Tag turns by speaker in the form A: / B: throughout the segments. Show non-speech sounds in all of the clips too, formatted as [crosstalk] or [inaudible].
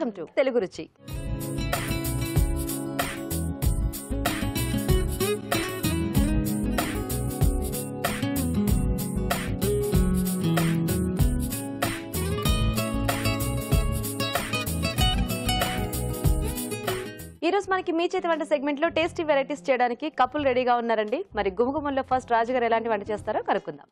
A: Welcome to Telugu రుచి. ఈ మనకి మీ చేతి వంట సెగ్మెంట్లో టేస్టీ వెరైటీస్ చేయడానికి కప్పులు రెడీగా ఉన్నారండి. మరి గుమగుమల్లో ఫస్ట్ రాజుగారు ఎలాంటి వంట చేస్తారో కనుక్కుందాం.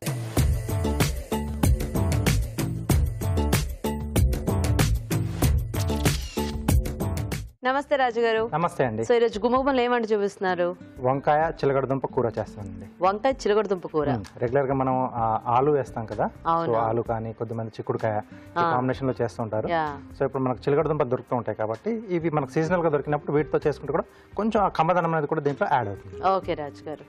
A: నమస్తే రాజుగారు
B: నమస్తే అండి.
A: సో ఈరోజు గుమగుమలు ఏమంట చూపిస్తున్నారు?
B: వంకాయ చిలగడదుంప కూర చేస్తానండి.
A: వంకాయ చిలగడదుంప కూర.
B: రెగ్యులర్గా మనం ఆ, ఆలు వేస్తాం కదా. సో ఆలు కానీ కొద్దిమంది చిక్కుడుకాయ కాంబినేషన్లో చేస్తుంటారు సో ఇప్పుడు మనకు చిలగడదుంప దొరుకుతూ ఉంటాయి కాబట్టి ఇవి మనకు సీజనల్గా దొరికినప్పుడు వీటితో చేసుకుంటే కూడా కొంచెం ఆ కమ్మదనం అనేది కూడా దీంట్లో యాడ్ అవుతుంది.
A: ఓకే రాజు గారు.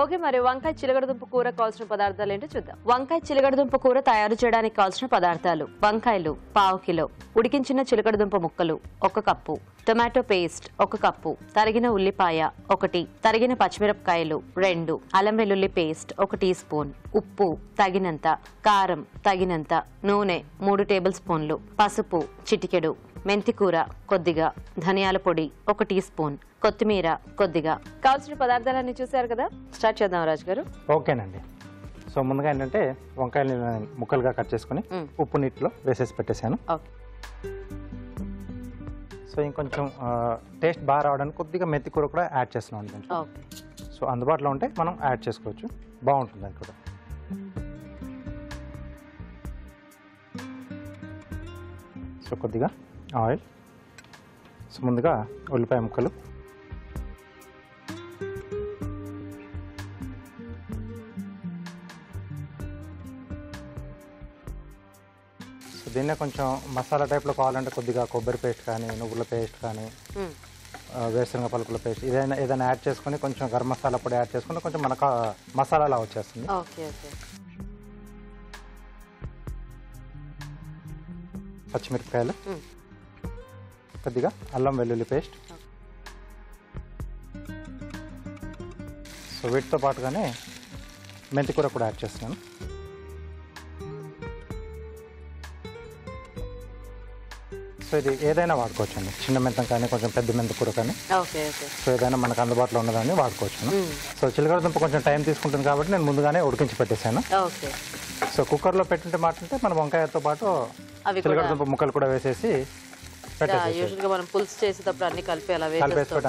A: ఓకే మరి వంకాయ చిలగడదుంప కూర కావాల్సిన పదార్థాలు ఏంటో చూద్దాం. వంకాయ చిలగడదుంప కూర తయారు చేయడానికి కావాల్సిన పదార్థాలు. వంకాయలు పావు కిలో ఉడికించిన చిలకడదుంప ముక్కలు ఒక కప్పు టొమాటో పేస్ట్ ఒక కప్పు తరిగిన ఉల్లిపాయ ఒకటి తరిగిన పచ్చిమిరపకాయలు రెండు అల్లం వెల్లుల్లి పేస్ట్ ఒక టీ స్పూన్ ఉప్పు తగినంత కారం తగినంత నూనె మూడు టేబుల్ స్పూన్లు పసుపు చిటికెడు మెంతికూర కొద్దిగా ధనియాల పొడి ఒక టీ స్పూన్ కొత్తిమీర కొద్దిగా. కావాల్సిన పదార్థాలన్నీ చూసారు కదా? స్టార్ట్ చేద్దాం రాజు గారు.
B: ఓకేనండి. సో ముందుగా ఏంటంటే వంకాయలు ముక్కలుగా కట్ చేసుకుని. ఉప్పు నీటిలో వేసేసి పెట్టేశాను. సో ఇంకొంచెం టేస్ట్ బాగా రావడానికి కొద్దిగా మెత్తి కూర కూడా యాడ్ చేస్తున్నాం అండి సో అందుబాటులో ఉంటే మనం యాడ్ చేసుకోవచ్చు. బాగుంటుంది అది కూడా. సో కొద్దిగా ఆయిల్. సో ముందుగా ఉల్లిపాయ ముక్కలు. సో దీన్నే కొంచెం మసాలా టైప్లో కావాలంటే కొద్దిగా కొబ్బరి పేస్ట్ కానీ నువ్వుల పేస్ట్ కానీ వేరుశనగ పలుకుల పేస్ట్ ఏదైనా ఏదైనా యాడ్ చేసుకొని కొంచెం గరం మసాలా పొడి యాడ్ చేసుకుంటే కొంచెం మనకు ఆ మసాలాలా వచ్చేస్తుంది. పచ్చిమిరపకాయలు. కొద్దిగా అల్లం వెల్లుల్లి పేస్ట్. సో వీటితో పాటుగానే మెంతి కూర కూడా యాడ్ చేస్తున్నాను. సో ఇది ఏదైనా వాడుకోవచ్చు అండి చిన్న మెంతం కానీ కొంచెం పెద్ద మెంత కూర కానీ. సో ఏదైనా మనకు అందుబాటులో ఉన్నదాన్ని వాడుకోవచ్చు. సో చిలకడదుంప కొంచెం టైం తీసుకుంటుంది కాబట్టి నేను ముందుగానే ఉడికించి పెట్టేశాను. సో కుక్కర్లో పెట్టింటే మాటంటే మన వంకాయతో పాటు
A: అవి కూడా.
B: చిలకడదుంప ముక్కలు కూడా వేసేసి
A: యూజువల్గా మనం పులుసు చేసేటప్పుడు అన్ని కలిపి అలా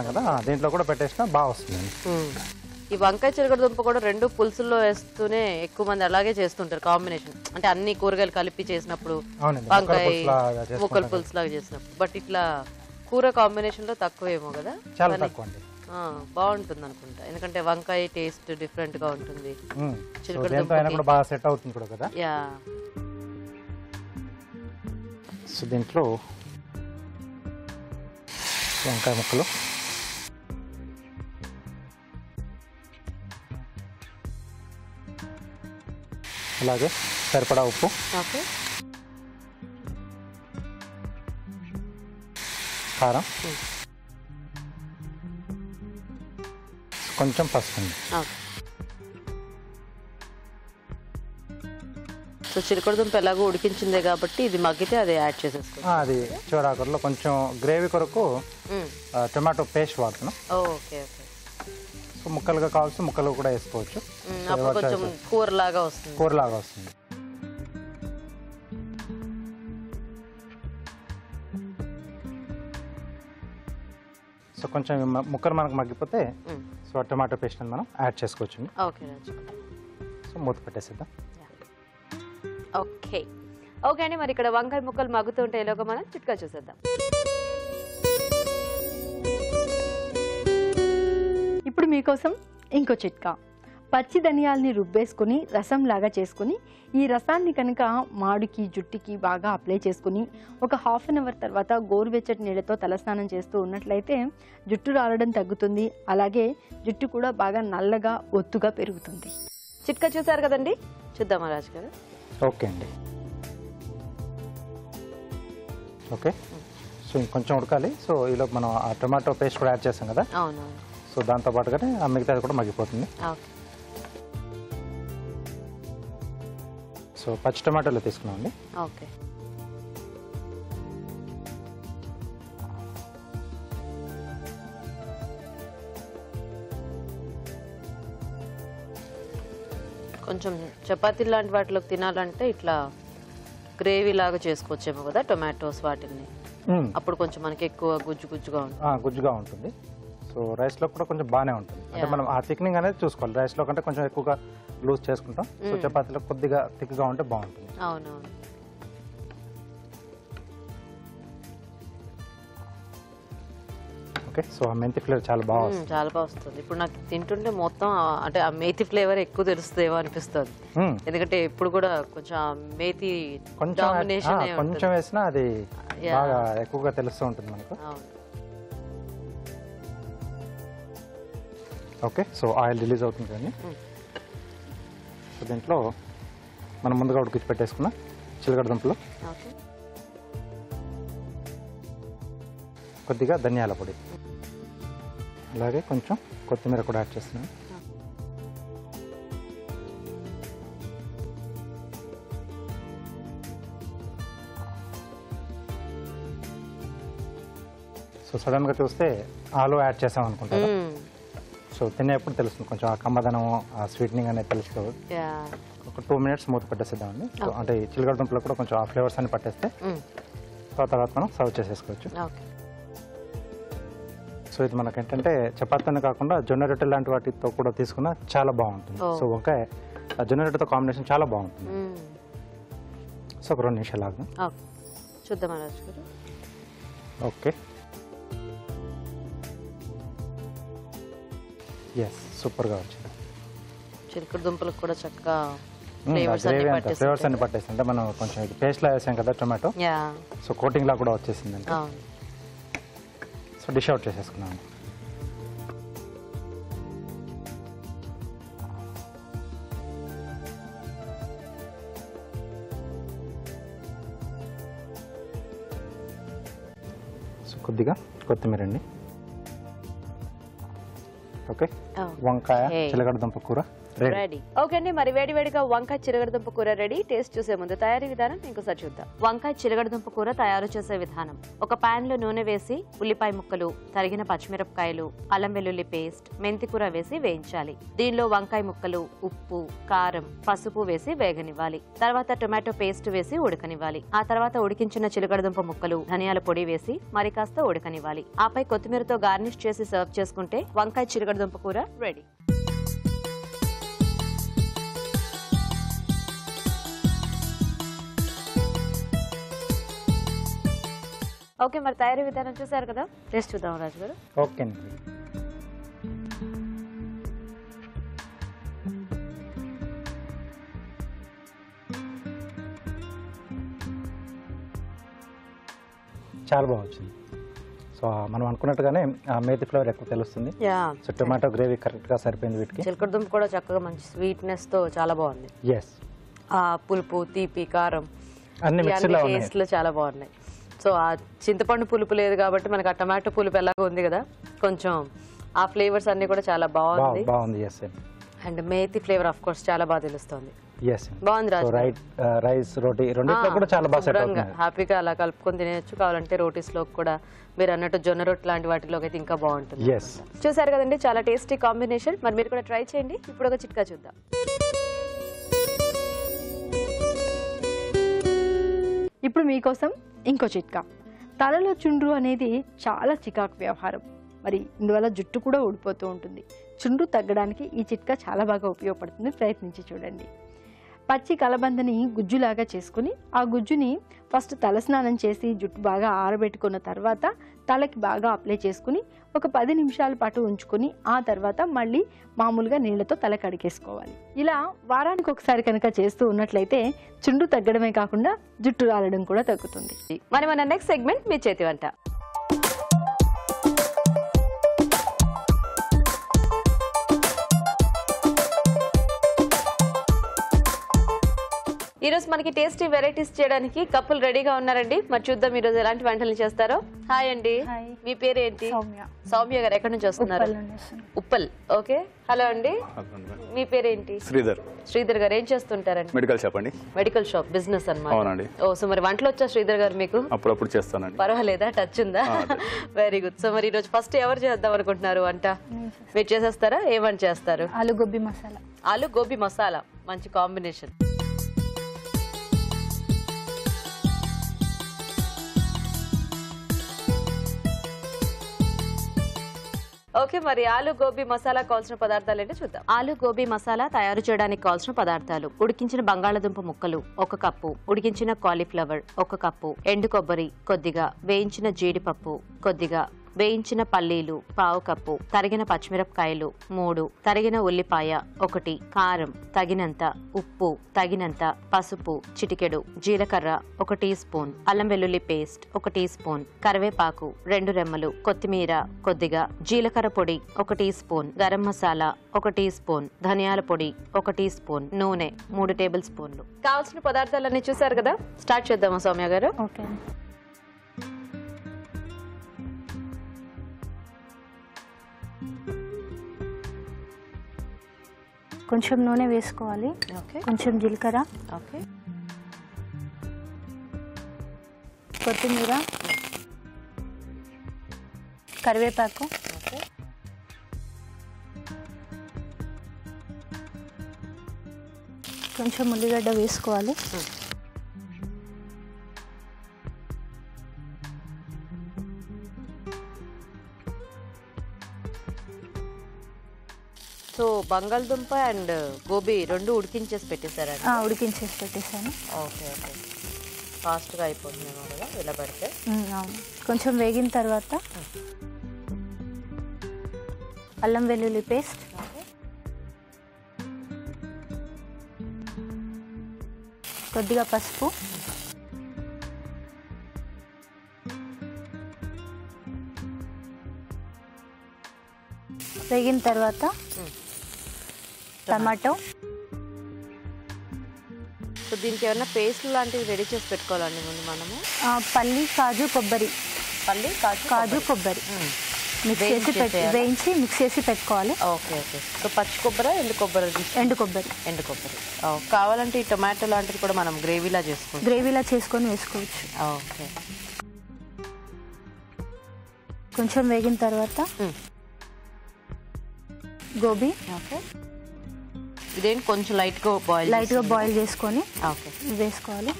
B: కదా? దీంట్లో కూడా పెట్టేసినా బాగా వస్తుంది.
A: మ్మ్. ఈ వంకాయ చిలకడ దుంప కూడా రెండు పులుసుల్లో వేస్తూనే ఎక్కువ మంది అలాగే చేస్తుంటారు కాంబినేషన్. అంటే అన్ని కూరగాయలు కలిపి చేసినప్పుడు వంకాయ ముక్కల. పులుసు లాగా చేసినప్పుడు. బట్ ఇట్లా కూర కాంబినేషన్లో తక్కువేమో కదా?
B: చాలా తక్కువ
A: బాగుంటుంది అనుకుంటా ఎందుకంటే వంకాయ టేస్ట్ డిఫరెంట్గా ఉంటుంది
B: కూడా బాగా సెట్ అవుతుంది కూడా కదా?
A: యా
B: సో దీంట్లో వంకాయ ముక్కలు. అలాగే సరిపడా ఉప్పు. కారం. కొంచెం పసుపు.
A: సో చిలకడ దుంప ఎలాగో ఉడికించిందే కాబట్టి ఇది మగ్గితే అది యాడ్ చేసేసుకో.
B: ఆ, అది చివరాకూరలో కొంచెం గ్రేవీ కొరకు టొమాటో పేస్ట్ వాడుతున్నాం
A: ఓకే ఓకే.
B: సో ముక్కలుగా కావాల్సి ముక్కలు కూడా వేసుకోవచ్చు.
A: అప్పుడు కొంచెం కూర లాగా వస్తుంది.
B: కూరలాగా వస్తుంది. సో కొంచెం ముక్కలు మనకు మగ్గిపోతే. సో టొమాటో పేస్ట్ మనం యాడ్ చేసుకోవచ్చు
A: ఓకే
B: సో మూత పెట్టేసిద్దాం.
A: ఓకే. ఓకే అండి మరి ఇక్కడ వంకాయ ముక్కలు మగ్గుతుంటే ఎలాగో మనం చిట్కా చూసేద్దాం.
C: ఇప్పుడు మీకోసం ఇంకో చిట్కా. పచ్చి ధనియాల్ని రుబ్బేసుకుని రసం లాగా చేసుకుని ఈ రసాన్ని కనుక మాడుకి జుట్టుకి బాగా అప్లై చేసుకుని ఒక హాఫ్ అన్ అవర్ తర్వాత గోరువెచ్చటి నీళ్ళతో తలస్నానం చేస్తూ ఉన్నట్లయితే జుట్టు రాలడం తగ్గుతుంది. అలాగే జుట్టు కూడా బాగా నల్లగా ఒత్తుగా పెరుగుతుంది.
A: చిట్కా చూసారు కదండి? చూద్దామా రాజు గారు
B: ఓకే అండి. ఓకే. సో ఇంకొంచెం ఉడకాలి. సో ఈలోపు మనం ఆ టొమాటో పేస్ట్ కూడా యాడ్ చేస్తాం కదా? సో దాంతో పాటుగానే ఆ మిగతాది కూడా మగ్గిపోతుంది. సో పచ్చి టమాటాలు తీసుకున్నామండి
A: ఓకే. కొంచెం చపాతీ లాంటి వాటిలోకి తినాలంటే ఇట్లా గ్రేవీ లాగా చేసుకోవచ్చేమో కదా టొమాటోస్ వాటిని. అప్పుడు కొంచెం మనకి ఎక్కువ గుజ్జు గుజ్జుగా ఉంటుంది.
B: గుజ్జుగా ఉంటుంది. సో రైస్లో కూడా కొంచెం బాగానే ఉంటుంది. అంటే మనం ఆ థిక్నింగ్ అనేది చూసుకోవాలి. రైస్లో కంటే కొంచెం ఎక్కువగా లూజ్ చేసుకుంటాం. సో చపాతీలో కొద్దిగా థిక్గా ఉంటే బాగుంటుంది.
A: అవునవును.
B: ఓకే. సో ఆ మెంతి ఫ్లేవర్ చాలా బాగా వస్తుంది.
A: చాలా బాగా వస్తుంది. ఇప్పుడు నాకు తింటుంటే మొత్తం అంటే ఆ మేతి ఫ్లేవర్ ఎక్కువ తెలుస్తుందేమో అనిపిస్తుంది. ఎందుకంటే ఇప్పుడు కూడా కొంచెం మేతి
B: కొంచెం కొంచెం వేసినా అది. బాగా ఎక్కువగా తెలుస్తూ ఉంటుంది మనకు. ఓకే సో ఆయిల్ రిలీజ్ అవుతుంది కానీ. సో దీంట్లో మనం ముందుగా ఉడికించి పెట్టేసుకున్న చిలకడ దుంపలు. కొద్దిగా ధనియాల పొడి. అలాగే కొంచెం కొత్తిమీర కూడా యాడ్ చేస్తున్నాను. సో సడన్గా చూస్తే ఆలు యాడ్ చేసాం అనుకుంటారు?
A: మ్మ్.
B: సో తినేప్పుడు తెలుస్తుంది. కొంచెం ఆ కమ్మదనం ఆ స్వీట్నింగ్ అనేది తెలుస్తుంది. ఒక టూ మినిట్స్ మూత పెట్టేసేద్దామండి. సో అంటే ఈ చిలకడ దుంపలు కూడా కొంచెం ఆ ఫ్లేవర్స్ అన్ని పట్టేస్తే. తర్వాత మనం సర్వ్ చేసేసుకోవచ్చు.
A: ఓకే.
B: సో ఇది మనకి ఏంటంటే చపాతీనే కాకుండా జొన్న రొట్టె లాంటి వాటితో కూడా తీసుకున్నా చాలా బాగుంటుంది. సో వంకాయ ఆ జొన్న రొట్టెతో కాంబినేషన్ చాలా బాగుంటుంది. సో ఒక రెండు నిమిషాలు ఆగు.
A: ఓకే చూద్దాం గారు.
B: ఓకే. ఎస్ సూపర్గా వచ్చింది
A: చిలకడ దుంపలకు కూడా చక్కగా ఫ్లేవర్స్ అన్ని పట్టేసి
B: అంటే మనం కొంచెం ఇది పేస్ట్లా వేసాం కదా టొమాటో. సో కోటింగ్ లా కూడా సో డిష్ అవుట్ చేసేసుకున్నాను సో కొద్దిగా కొత్తిమీర అండి ఓకే. వంకాయ. చిలకడ దుంప కూర రెడీ
A: ఓకే అండి మరి వేడి వేడిగా వంకాయ చిలగడదుంప కూర రెడీ టేస్ట్ చూసే ముందు తయారీ విధానం ఇంకోసారి చూద్దాం. వంకాయ చిలగడదుంప కూర తయారు చేసే విధానం. ఒక పాన్లో నూనె వేసి ఉల్లిపాయ ముక్కలు తరిగిన పచ్చిమిరపకాయలు అల్లం వెల్లుల్లి పేస్ట్ మెంతి కూర వేసి వేయించాలి. దీనిలో వంకాయ ముక్కలు ఉప్పు కారం పసుపు వేసి వేగనివ్వాలి. తర్వాత టొమాటో పేస్ట్ వేసి ఉడకనివ్వాలి. ఆ తర్వాత ఉడికించిన చిలకడదుంప ముక్కలు ధనియాల పొడి వేసి మరి కాస్త ఉడకనివ్వాలి. ఆపై కొత్తిమీరతో గార్నిష్ చేసి సర్వ్ చేసుకుంటే వంకాయ చిలకడదుంప కూర రెడీ ఓకే మరి తయారీ విధానం చూసారు కదా? టేస్ట్ చూద్దాం రాజు గారు
B: ఓకే అండి. చాలా బాగా వచ్చింది సో మనం అనుకున్నట్టుగానే ఆ మేతి ఫ్లేవర్ ఎక్కువ తెలుస్తుంది.
A: యా.
B: సో టొమాటో గ్రేవీ కరెక్ట్గా సరిపోయింది వీటికి.
A: చిలకడ దుంప కూడా చక్కగా మంచి స్వీట్నెస్తో చాలా బాగుంది.
B: ఎస్
A: ఆ పులుపు తీపి కారం
B: అన్ని మిక్సీలో
A: చాలా బాగున్నాయి. సో ఆ చింతపండు పులుపు లేదు కాబట్టి మనకి ఆ టమాటో పులుపు ఎలాగో ఉంది కదా కొంచెం ఆ ఫ్లేవర్స్ అన్ని కూడా చాలా బాగుంది.
B: బాగు- బాగుంది yes
A: and methi flavour of course చాలా బాగా తెలుస్తుంది. బాగుంది రాజు
B: రైట్ రైస్ రోటీ రెండింటిలో కూడా చాలా బాగా సెట్
A: శుభ్రంగా
B: అవుతుంది.
A: హ్యాపీగా అలా కలుపుకొని తినేయచ్చు. కావాలంటే రోటీస్లో కూడా మీరు అన్నట్టు జొన్న రొట్టె లాంటి వాటిలోకి అయితే ఇంకా బాగుంటుంది. చూసారు కదండి చాలా టేస్టీ కాంబినేషన్ మరి మీరు కూడా ట్రై చేయండి. ఇప్పుడు ఒక చిట్కా చూద్దాం.
C: ఇప్పుడు మీకోసం ఇంకో చిట్కా. తలలో చుండ్రు అనేది చాలా చికాకు వ్యవహారం. మరి ఇందువల్ల జుట్టు కూడా ఊడిపోతూ ఉంటుంది. చుండ్రు తగ్గడానికి ఈ చిట్కా చాలా బాగా ఉపయోగపడుతుంది ప్రయత్నించి చూడండి. పచ్చి కలబందని గుజ్జులాగా చేసుకుని ఆ గుజ్జుని ఫస్ట్ తలస్నానం చేసి జుట్టు బాగా ఆరబెట్టుకున్న తర్వాత తలకి బాగా అప్లై చేసుకుని ఒక పది నిమిషాల పాటు ఉంచుకొని ఆ తర్వాత మళ్ళీ మామూలుగా నీళ్ళతో తల కడిగేసుకోవాలి. ఇలా వారానికి ఒకసారి కనుక చేస్తూ ఉన్నట్లయితే చుండు తగ్గడమే కాకుండా జుట్టు రాలడం కూడా తగ్గుతుంది.
A: మరి మన నెక్స్ట్ సెగ్మెంట్ మీ చేతి వంట. ఈ రోజు మనకి టేస్టీ వెరైటీస్ చేయడానికి కప్పులు రెడీగా ఉన్నారండి. మరి చూద్దాం ఈ రోజు ఎలాంటి వంటలు చేస్తారో. హాయ్ అండి.
D: హాయ్.
A: మీ పేరు ఏంటి?
D: సౌమ్య.
A: సౌమ్య గారు ఎక్కడి నుంచి వస్తున్నారు?
D: ఉప్పల్
A: ఓకే. హలో అండి. మీ పేరేంటి?
E: శ్రీధర్.
A: శ్రీధర్ గారు ఏం చేస్తుంటారండి?
E: మెడికల్ షాప్ అండి.
A: మెడికల్ షాప్ బిజినెస్ అన్నమాట.
E: అవునండి.
A: ఓ సో మరి వంటలు వచ్చా శ్రీధర్ గారు మీకు?
E: అప్పుడప్పుడు చేస్తానండి.
A: పర్వాలేదా? టచ్ ఉందా? వెరీ గుడ్ సో మరి ఈ రోజు ఫస్ట్ ఎవరు చేద్దాం అనుకుంటున్నారు వంట? మీరు చేసేస్తారా? ఏ వంట చేస్తారు?
D: ఆలు గోబీ మసాలా.
A: ఆలు గోబీ మసాలా. మంచి కాంబినేషన్. ఓకే మరి ఆలు గోబీ మసాలా కావాల్సిన పదార్థాలు ఏంటి చూద్దాం. ఆలు గోబీ మసాలా తయారు చేయడానికి కావాల్సిన పదార్థాలు. ఉడికించిన బంగాళాదుంప ముక్కలు ఒక కప్పు. ఉడికించిన కాలీఫ్లవర్ ఒక కప్పు. ఎండు కొబ్బరి కొద్దిగా. వేయించిన జీడిపప్పు కొద్దిగా. వేయించిన పల్లీలు పావు కప్పు తరిగిన పచ్చిమిరపకాయలు మూడు తరిగిన ఉల్లిపాయ ఒకటి కారం తగినంత ఉప్పు తగినంత పసుపు చిటికెడు జీలకర్ర ఒక టీ స్పూన్ అల్లం వెల్లుల్లి పేస్ట్ ఒక టీ స్పూన్ కరివేపాకు రెండు రెమ్మలు కొత్తిమీర కొద్దిగా జీలకర్ర పొడి ఒక టీ స్పూన్ గరం మసాలా ఒక టీ స్పూన్ ధనియాల పొడి ఒక టీ స్పూన్ నూనె మూడు టేబుల్ స్పూన్లు. కావాల్సిన పదార్థాలన్నీ చూసారు కదా? స్టార్ట్ చేద్దామా సౌమ్య గారు?
D: ఓకే. కొంచెం నూనె వేసుకోవాలి.
A: ఓకే.
D: కొంచెం జీలకర్ర.
A: ఓకే.
D: కొత్తిమీర. కరివేపాకు. కొంచెం ఉల్లిగడ్డ వేసుకోవాలి.
A: సో బంగాళదుంప అండ్ గోబీ రెండు ఉడికించేసి పెట్టేశారండి?
D: ఉడికించేసి పెట్టేశాను.
A: Okay okay. ఫాస్ట్గా అయిపోతుందేమో కదా ఇలా పెడితే.
D: కొంచెం వేగిన తర్వాత అల్లం వెల్లుల్లి పేస్ట్. కొద్దిగా పసుపు. వేగిన తర్వాత టమాటో.
A: సో దీనికి ఏమైనా పేస్ట్ లాంటివి రెడీ చేసి పెట్టుకోవాలండి ముందు మనము?
D: పల్లి కాజు కొబ్బరి.
A: పల్లి కాజు
D: కాజు కొబ్బరి. మిక్స్ చేసి? వేయించి మిక్స్ చేసి పెట్టుకోవాలి.
A: Okay okay. సో పచ్చి కొబ్బరి ఎండు కొబ్బరి
D: ఎండు కొబ్బరి.
A: ఎండు కొబ్బరి. కావాలంటే ఈ టొమాటో లాంటిది కూడా మనం గ్రేవీలా చేసుకుంటాం
D: గ్రేవీలా చేసుకొని వేసుకోవచ్చు.
A: ఓకే.
D: కొంచెం వేగిన తర్వాత. గోబీ.
A: ఓకే. ఇదేంటి కొంచెం లైట్గా బాయిల్
D: లైట్గా బాయిల్ చేసుకొని
A: ఓకే.
D: వేసుకోవాలి.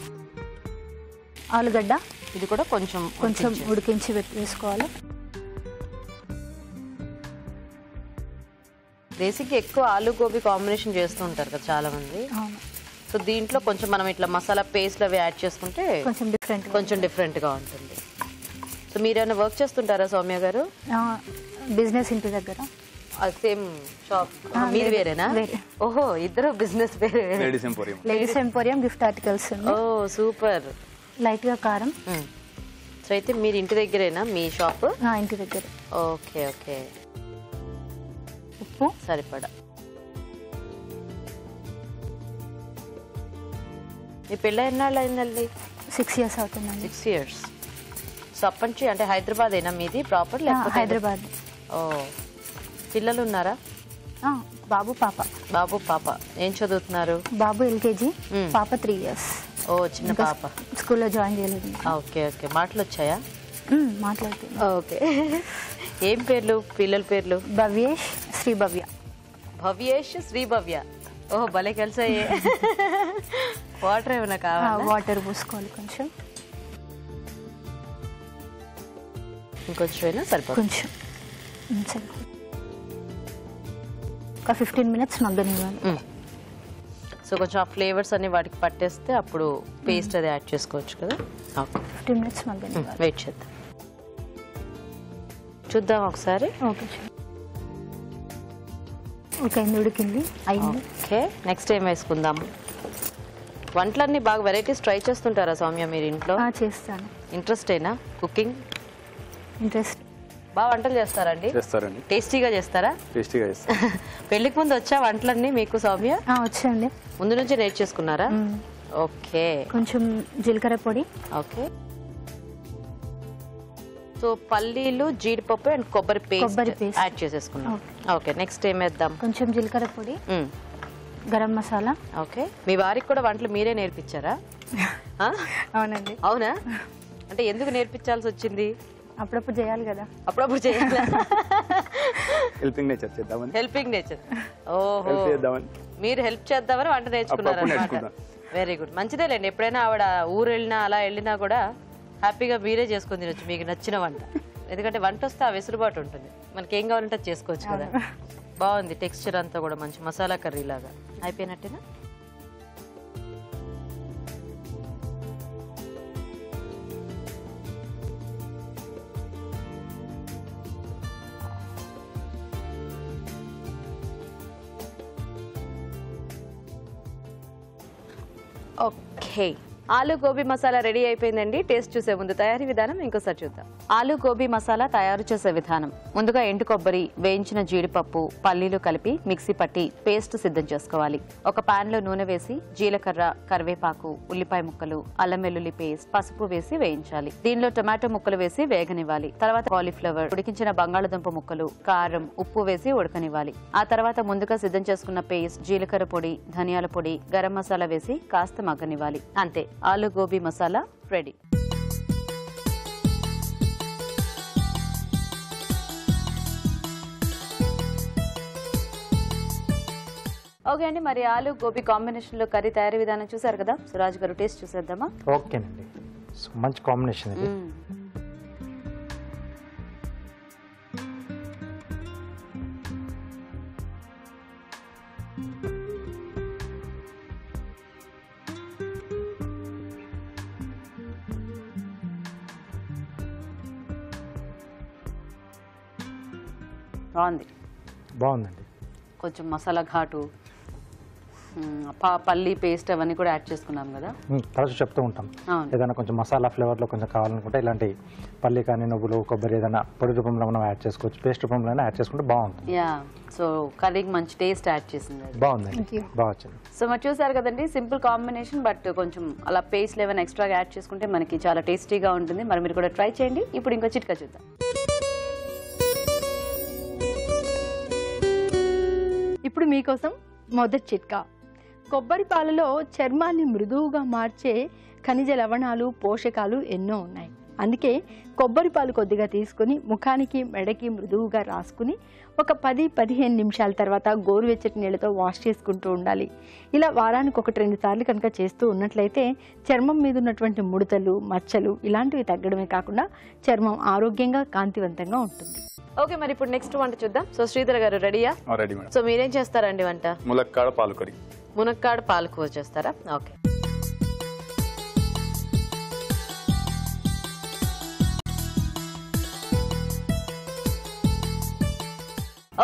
D: ఆలుగడ్డ
A: ఇది కూడా కొంచెం
D: కొంచెం
A: ఉడికించే-
D: వేసుకోవాలి.
A: బేసిక్గా ఎక్కువ ఆలు గోబీ కాంబినేషన్ చేస్తూ ఉంటారు కదా చాలా మంది సో దీంట్లో కొంచెం మనం ఇట్లా మసాలా పేస్ట్లు అవి యాడ్ చేసుకుంటే
D: కొంచెం డిఫరెంట్
A: కొంచెం డిఫరెంట్గా ఉంటుంది. సో మీరు ఏమైనా వర్క్ చేస్తుంటారా సౌమ్య గారు?
D: బిజినెస్ ఇంటి దగ్గర.
A: Same shop. మీది. వేరేనా?
D: వేరే.
A: ఓహో ఇద్దరు బిజినెస్ వేరే వేరే.
E: Ladies emporium
D: ladies emporium gift articles
A: ఓ సూపర్.
D: లైట్గా కారం.
A: సో అయితే మీరు ఇంటి దగ్గరేనా మీ షాప్?
D: నా ఇంటి దగ్గర.
A: Okay okay.
D: ఉప్పు.
A: సరిపడా. మీ పెళ్ళి ఎన్నాళ్ళు అయిందండి?
D: సిక్స్ ఇయర్స్ అవుతుందండి.
A: సిక్స్ ఇయర్స్ సో అప్పటి నుంచి అంటే హైదరాబాద్ అయినా మీది ప్రాపర్ లేకపోతే
D: హైదరాబాద్.
A: ఓ పిల్లలు ఉన్నారా
D: బాబు పాప.
A: బాబు పాప. ఏం చదువుతున్నారు?
D: బాబు ఎల్కేజీ. పాప త్రీ ఇయర్స్.
A: ఓ చిన్న పాప.
D: స్కూల్లో జాయిన్ చేయలేదు.
A: Okay okay. మాటలు వచ్చాయా
D: మ్, మాట్లాడుతుంది
A: ఓకే. ఏం పేర్లు? పిల్లల పేర్లు?
D: భవ్యేష్ శ్రీ భవ్య.
A: భవ్యేష్ శ్రీ భవ్య. ఓహో భలే కలిసి అయ్యే వాటర్ ఏమైనా కావాలా?
D: వాటర్ పోసుకోవాలి కొంచెం.
A: ఇంకొంచెం అయినా సరిపోతుంది.
D: కొంచెం. మ్, సరే ఒక ఫిఫ్టీన్ మినిట్స్ మగ్గనివ్వాలి.
A: సో కొంచెం ఆ ఫ్లేవర్స్ అన్ని వాటికి పట్టేస్తే అప్పుడు పేస్ట్ అది యాడ్ చేసుకోవచ్చు కదా? ఓకే.
D: ఫిఫ్టీన్ మినిట్స్ మగ్గనివ్వాలి
A: వెయిట్ చేద్దాం. చూద్దాం ఒకసారి.
D: ఓకే అయింది ఉడికింది. అయింది.
A: ఓకే నెక్స్ట్ ఏం వేసుకుందాం? వంటలన్నీ బాగా వెరైటీస్ ట్రై చేస్తుంటారా సౌమ్య మీరు ఇంట్లో?
D: చేస్తాను.
A: ఇంట్రెస్టేనా కుకింగ్
D: ఇంట్రెస్ట్
A: బాగా వంటలు చేస్తారండి?
E: చేస్తారండి.
A: టేస్టీగా చేస్తారా?
E: టేస్టీగా చేస్తారు. [laughs]
A: పెళ్ళికి ముందు వచ్చా వంటలన్నీ మీకు సౌమ్య?
D: ఆ, వచ్చండి
A: ముందు నుంచి నేర్చేసుకున్నారా. ఓకే.
D: కొంచెం జీలకర్ర పొడి.
A: ఓకే. సో పల్లీలు జీడిపప్పు అండ్ కొబ్బరి పేస్ట్. యాడ్ చేసేసుకున్నాం. ఓకే. నెక్స్ట్ ఏం వేద్దాం?
D: కొంచెం జీలకర్ర పొడి. గరం మసాలా.
A: ఓకే. మీ వారికి కూడా వంటలు మీరే నేర్పించారా? [laughs] ఆ?
C: అవునండి.
A: అవునా? అంటే ఎందుకు నేర్పించాల్సి వచ్చింది?
C: అప్పుడప్పుడు చేయాలి కదా.
A: అప్పుడప్పుడు చేయాలి.
E: హెల్పింగ్ నేచర్ చేద్దామని.
A: హెల్పింగ్ నేచర్ ఓహో.
E: చేద్దామని.
A: మీరు హెల్ప్ చేద్దామని వంట నేర్చుకున్నారు అనమాట. వెరీ గుడ్ మంచిదేలేండి. ఎప్పుడైనా ఆవిడ ఊరు వెళ్ళినా అలా వెళ్ళినా కూడా హ్యాపీగా మీరే చేసుకొని తినొచ్చు. మీకు నచ్చిన వంట. ఎందుకంటే వంట వస్తే ఆ వెసులుబాటు ఉంటుంది. మనకి ఏం కావాలంటే అది చేసుకోవచ్చు కదా. బాగుంది. టెక్స్చర్ అంతా కూడా మంచి మసాలా కర్రీ లాగా అయిపోయినట్టేనా? ఓకే ఆలు గోబీ మసాలా రెడీ అయిపోయిందండి. టేస్ట్ చూసే ముందు తయారీ విధానం ఇంకోసారి చూద్దాం. ఆలు గోబీ మసాలా తయారు చేసే విధానం. ముందుగా ఎండు కొబ్బరి వేయించిన జీడిపప్పు పల్లీలు కలిపి మిక్సీ పట్టి పేస్ట్ సిద్ధం చేసుకోవాలి. ఒక పాన్లో నూనె వేసి జీలకర్ర కరివేపాకు ఉల్లిపాయ ముక్కలు అల్లం వెల్లుల్లి పేస్ట్ పసుపు వేసి వేయించాలి. దీనిలో టొమాటో ముక్కలు వేసి వేగనివ్వాలి. తర్వాత కాలీఫ్లవర్ ఉడికించిన బంగాళదుంప ముక్కలు కారం ఉప్పు వేసి ఉడకనివ్వాలి. ఆ తర్వాత ముందుగా సిద్ధం చేసుకున్న పేస్ట్ జీలకర్ర పొడి ధనియాల పొడి గరం మసాలా వేసి కాస్త మగ్గనివ్వాలి. అంతే. ఆలు గోబీ మసాలా రెడీ. ఓకే అండి మరి ఆలు గోబీ కాంబినేషన్లో కర్రీ తయారీ విధానం చూసారు కదా? సురాజ్ గారు టేస్ట్ చూసేద్దామా?
B: ఓకేనండి. సో మంచి కాంబినేషన్ ఇది.
A: బాగుంది.
B: బాగుందండి.
A: కొంచెం మసాలా ఘాటు పల్లి పేస్ట్ అవన్నీ కూడా యాడ్ చేసుకున్నాం కదా?
B: తరచు చెప్తూ ఉంటాం. ఏదైనా కొంచెం మసాలా ఫ్లేవర్లో కొంచెం కావాలనుకుంటే ఇలాంటి పల్లి కానీ నువ్వులు కొబ్బరి ఏదైనా పొడి రూపంలో మనం యాడ్ చేసుకోవచ్చు. పేస్ట్ రూపంలో యాడ్ చేసుకుంటే బాగుంటుంది.
A: యా. సో కర్రీకి మంచి టేస్ట్ యాడ్ చేసింది
B: బాగుందండి. బాగా వచ్చింది.
A: సో మరి చూసారు కదండి సింపుల్ కాంబినేషన్ బట్ కొంచెం అలా పేస్ట్ ఏమైనా ఎక్స్ట్రాగా యాడ్ చేసుకుంటే మనకి చాలా టేస్టీగా ఉంటుంది. మరి మీరు కూడా ట్రై చేయండి. ఇప్పుడు ఇంకో చిట్కా చూద్దాం.
C: ఇప్పుడు మీకోసం మొదటి చిట్కా. కొబ్బరి పాలలో చర్మాన్ని మృదువుగా మార్చే ఖనిజ లవణాలు పోషకాలు ఎన్నో ఉన్నాయి. అందుకే కొబ్బరి పాలు కొద్దిగా తీసుకొని ముఖానికి మెడకి మృదువుగా రాసుకుని ఒక పది పదిహేను నిమిషాల తర్వాత గోరువెచ్చటి నీళ్ళతో వాష్ చేసుకుంటూ ఉండాలి. ఇలా వారానికి ఒకటి రెండు సార్లు కనుక చేస్తూ ఉన్నట్లయితే చర్మం మీద ఉన్నటువంటి ముడతలు మచ్చలు ఇలాంటివి తగ్గడమే కాకుండా చర్మం ఆరోగ్యంగా కాంతివంతంగా ఉంటుంది.
A: ఓకే మరి ఇప్పుడు నెక్స్ట్ వంట చూద్దాం. సో శ్రీధర్ గారు రెడీయా?
E: Ready madam.
A: సో మీరేం చేస్తారండి వంట?
E: ములక్కాడ పాలు కర్రీ
A: మునక్కాడ పాలకూర చేస్తారా? ఓకే.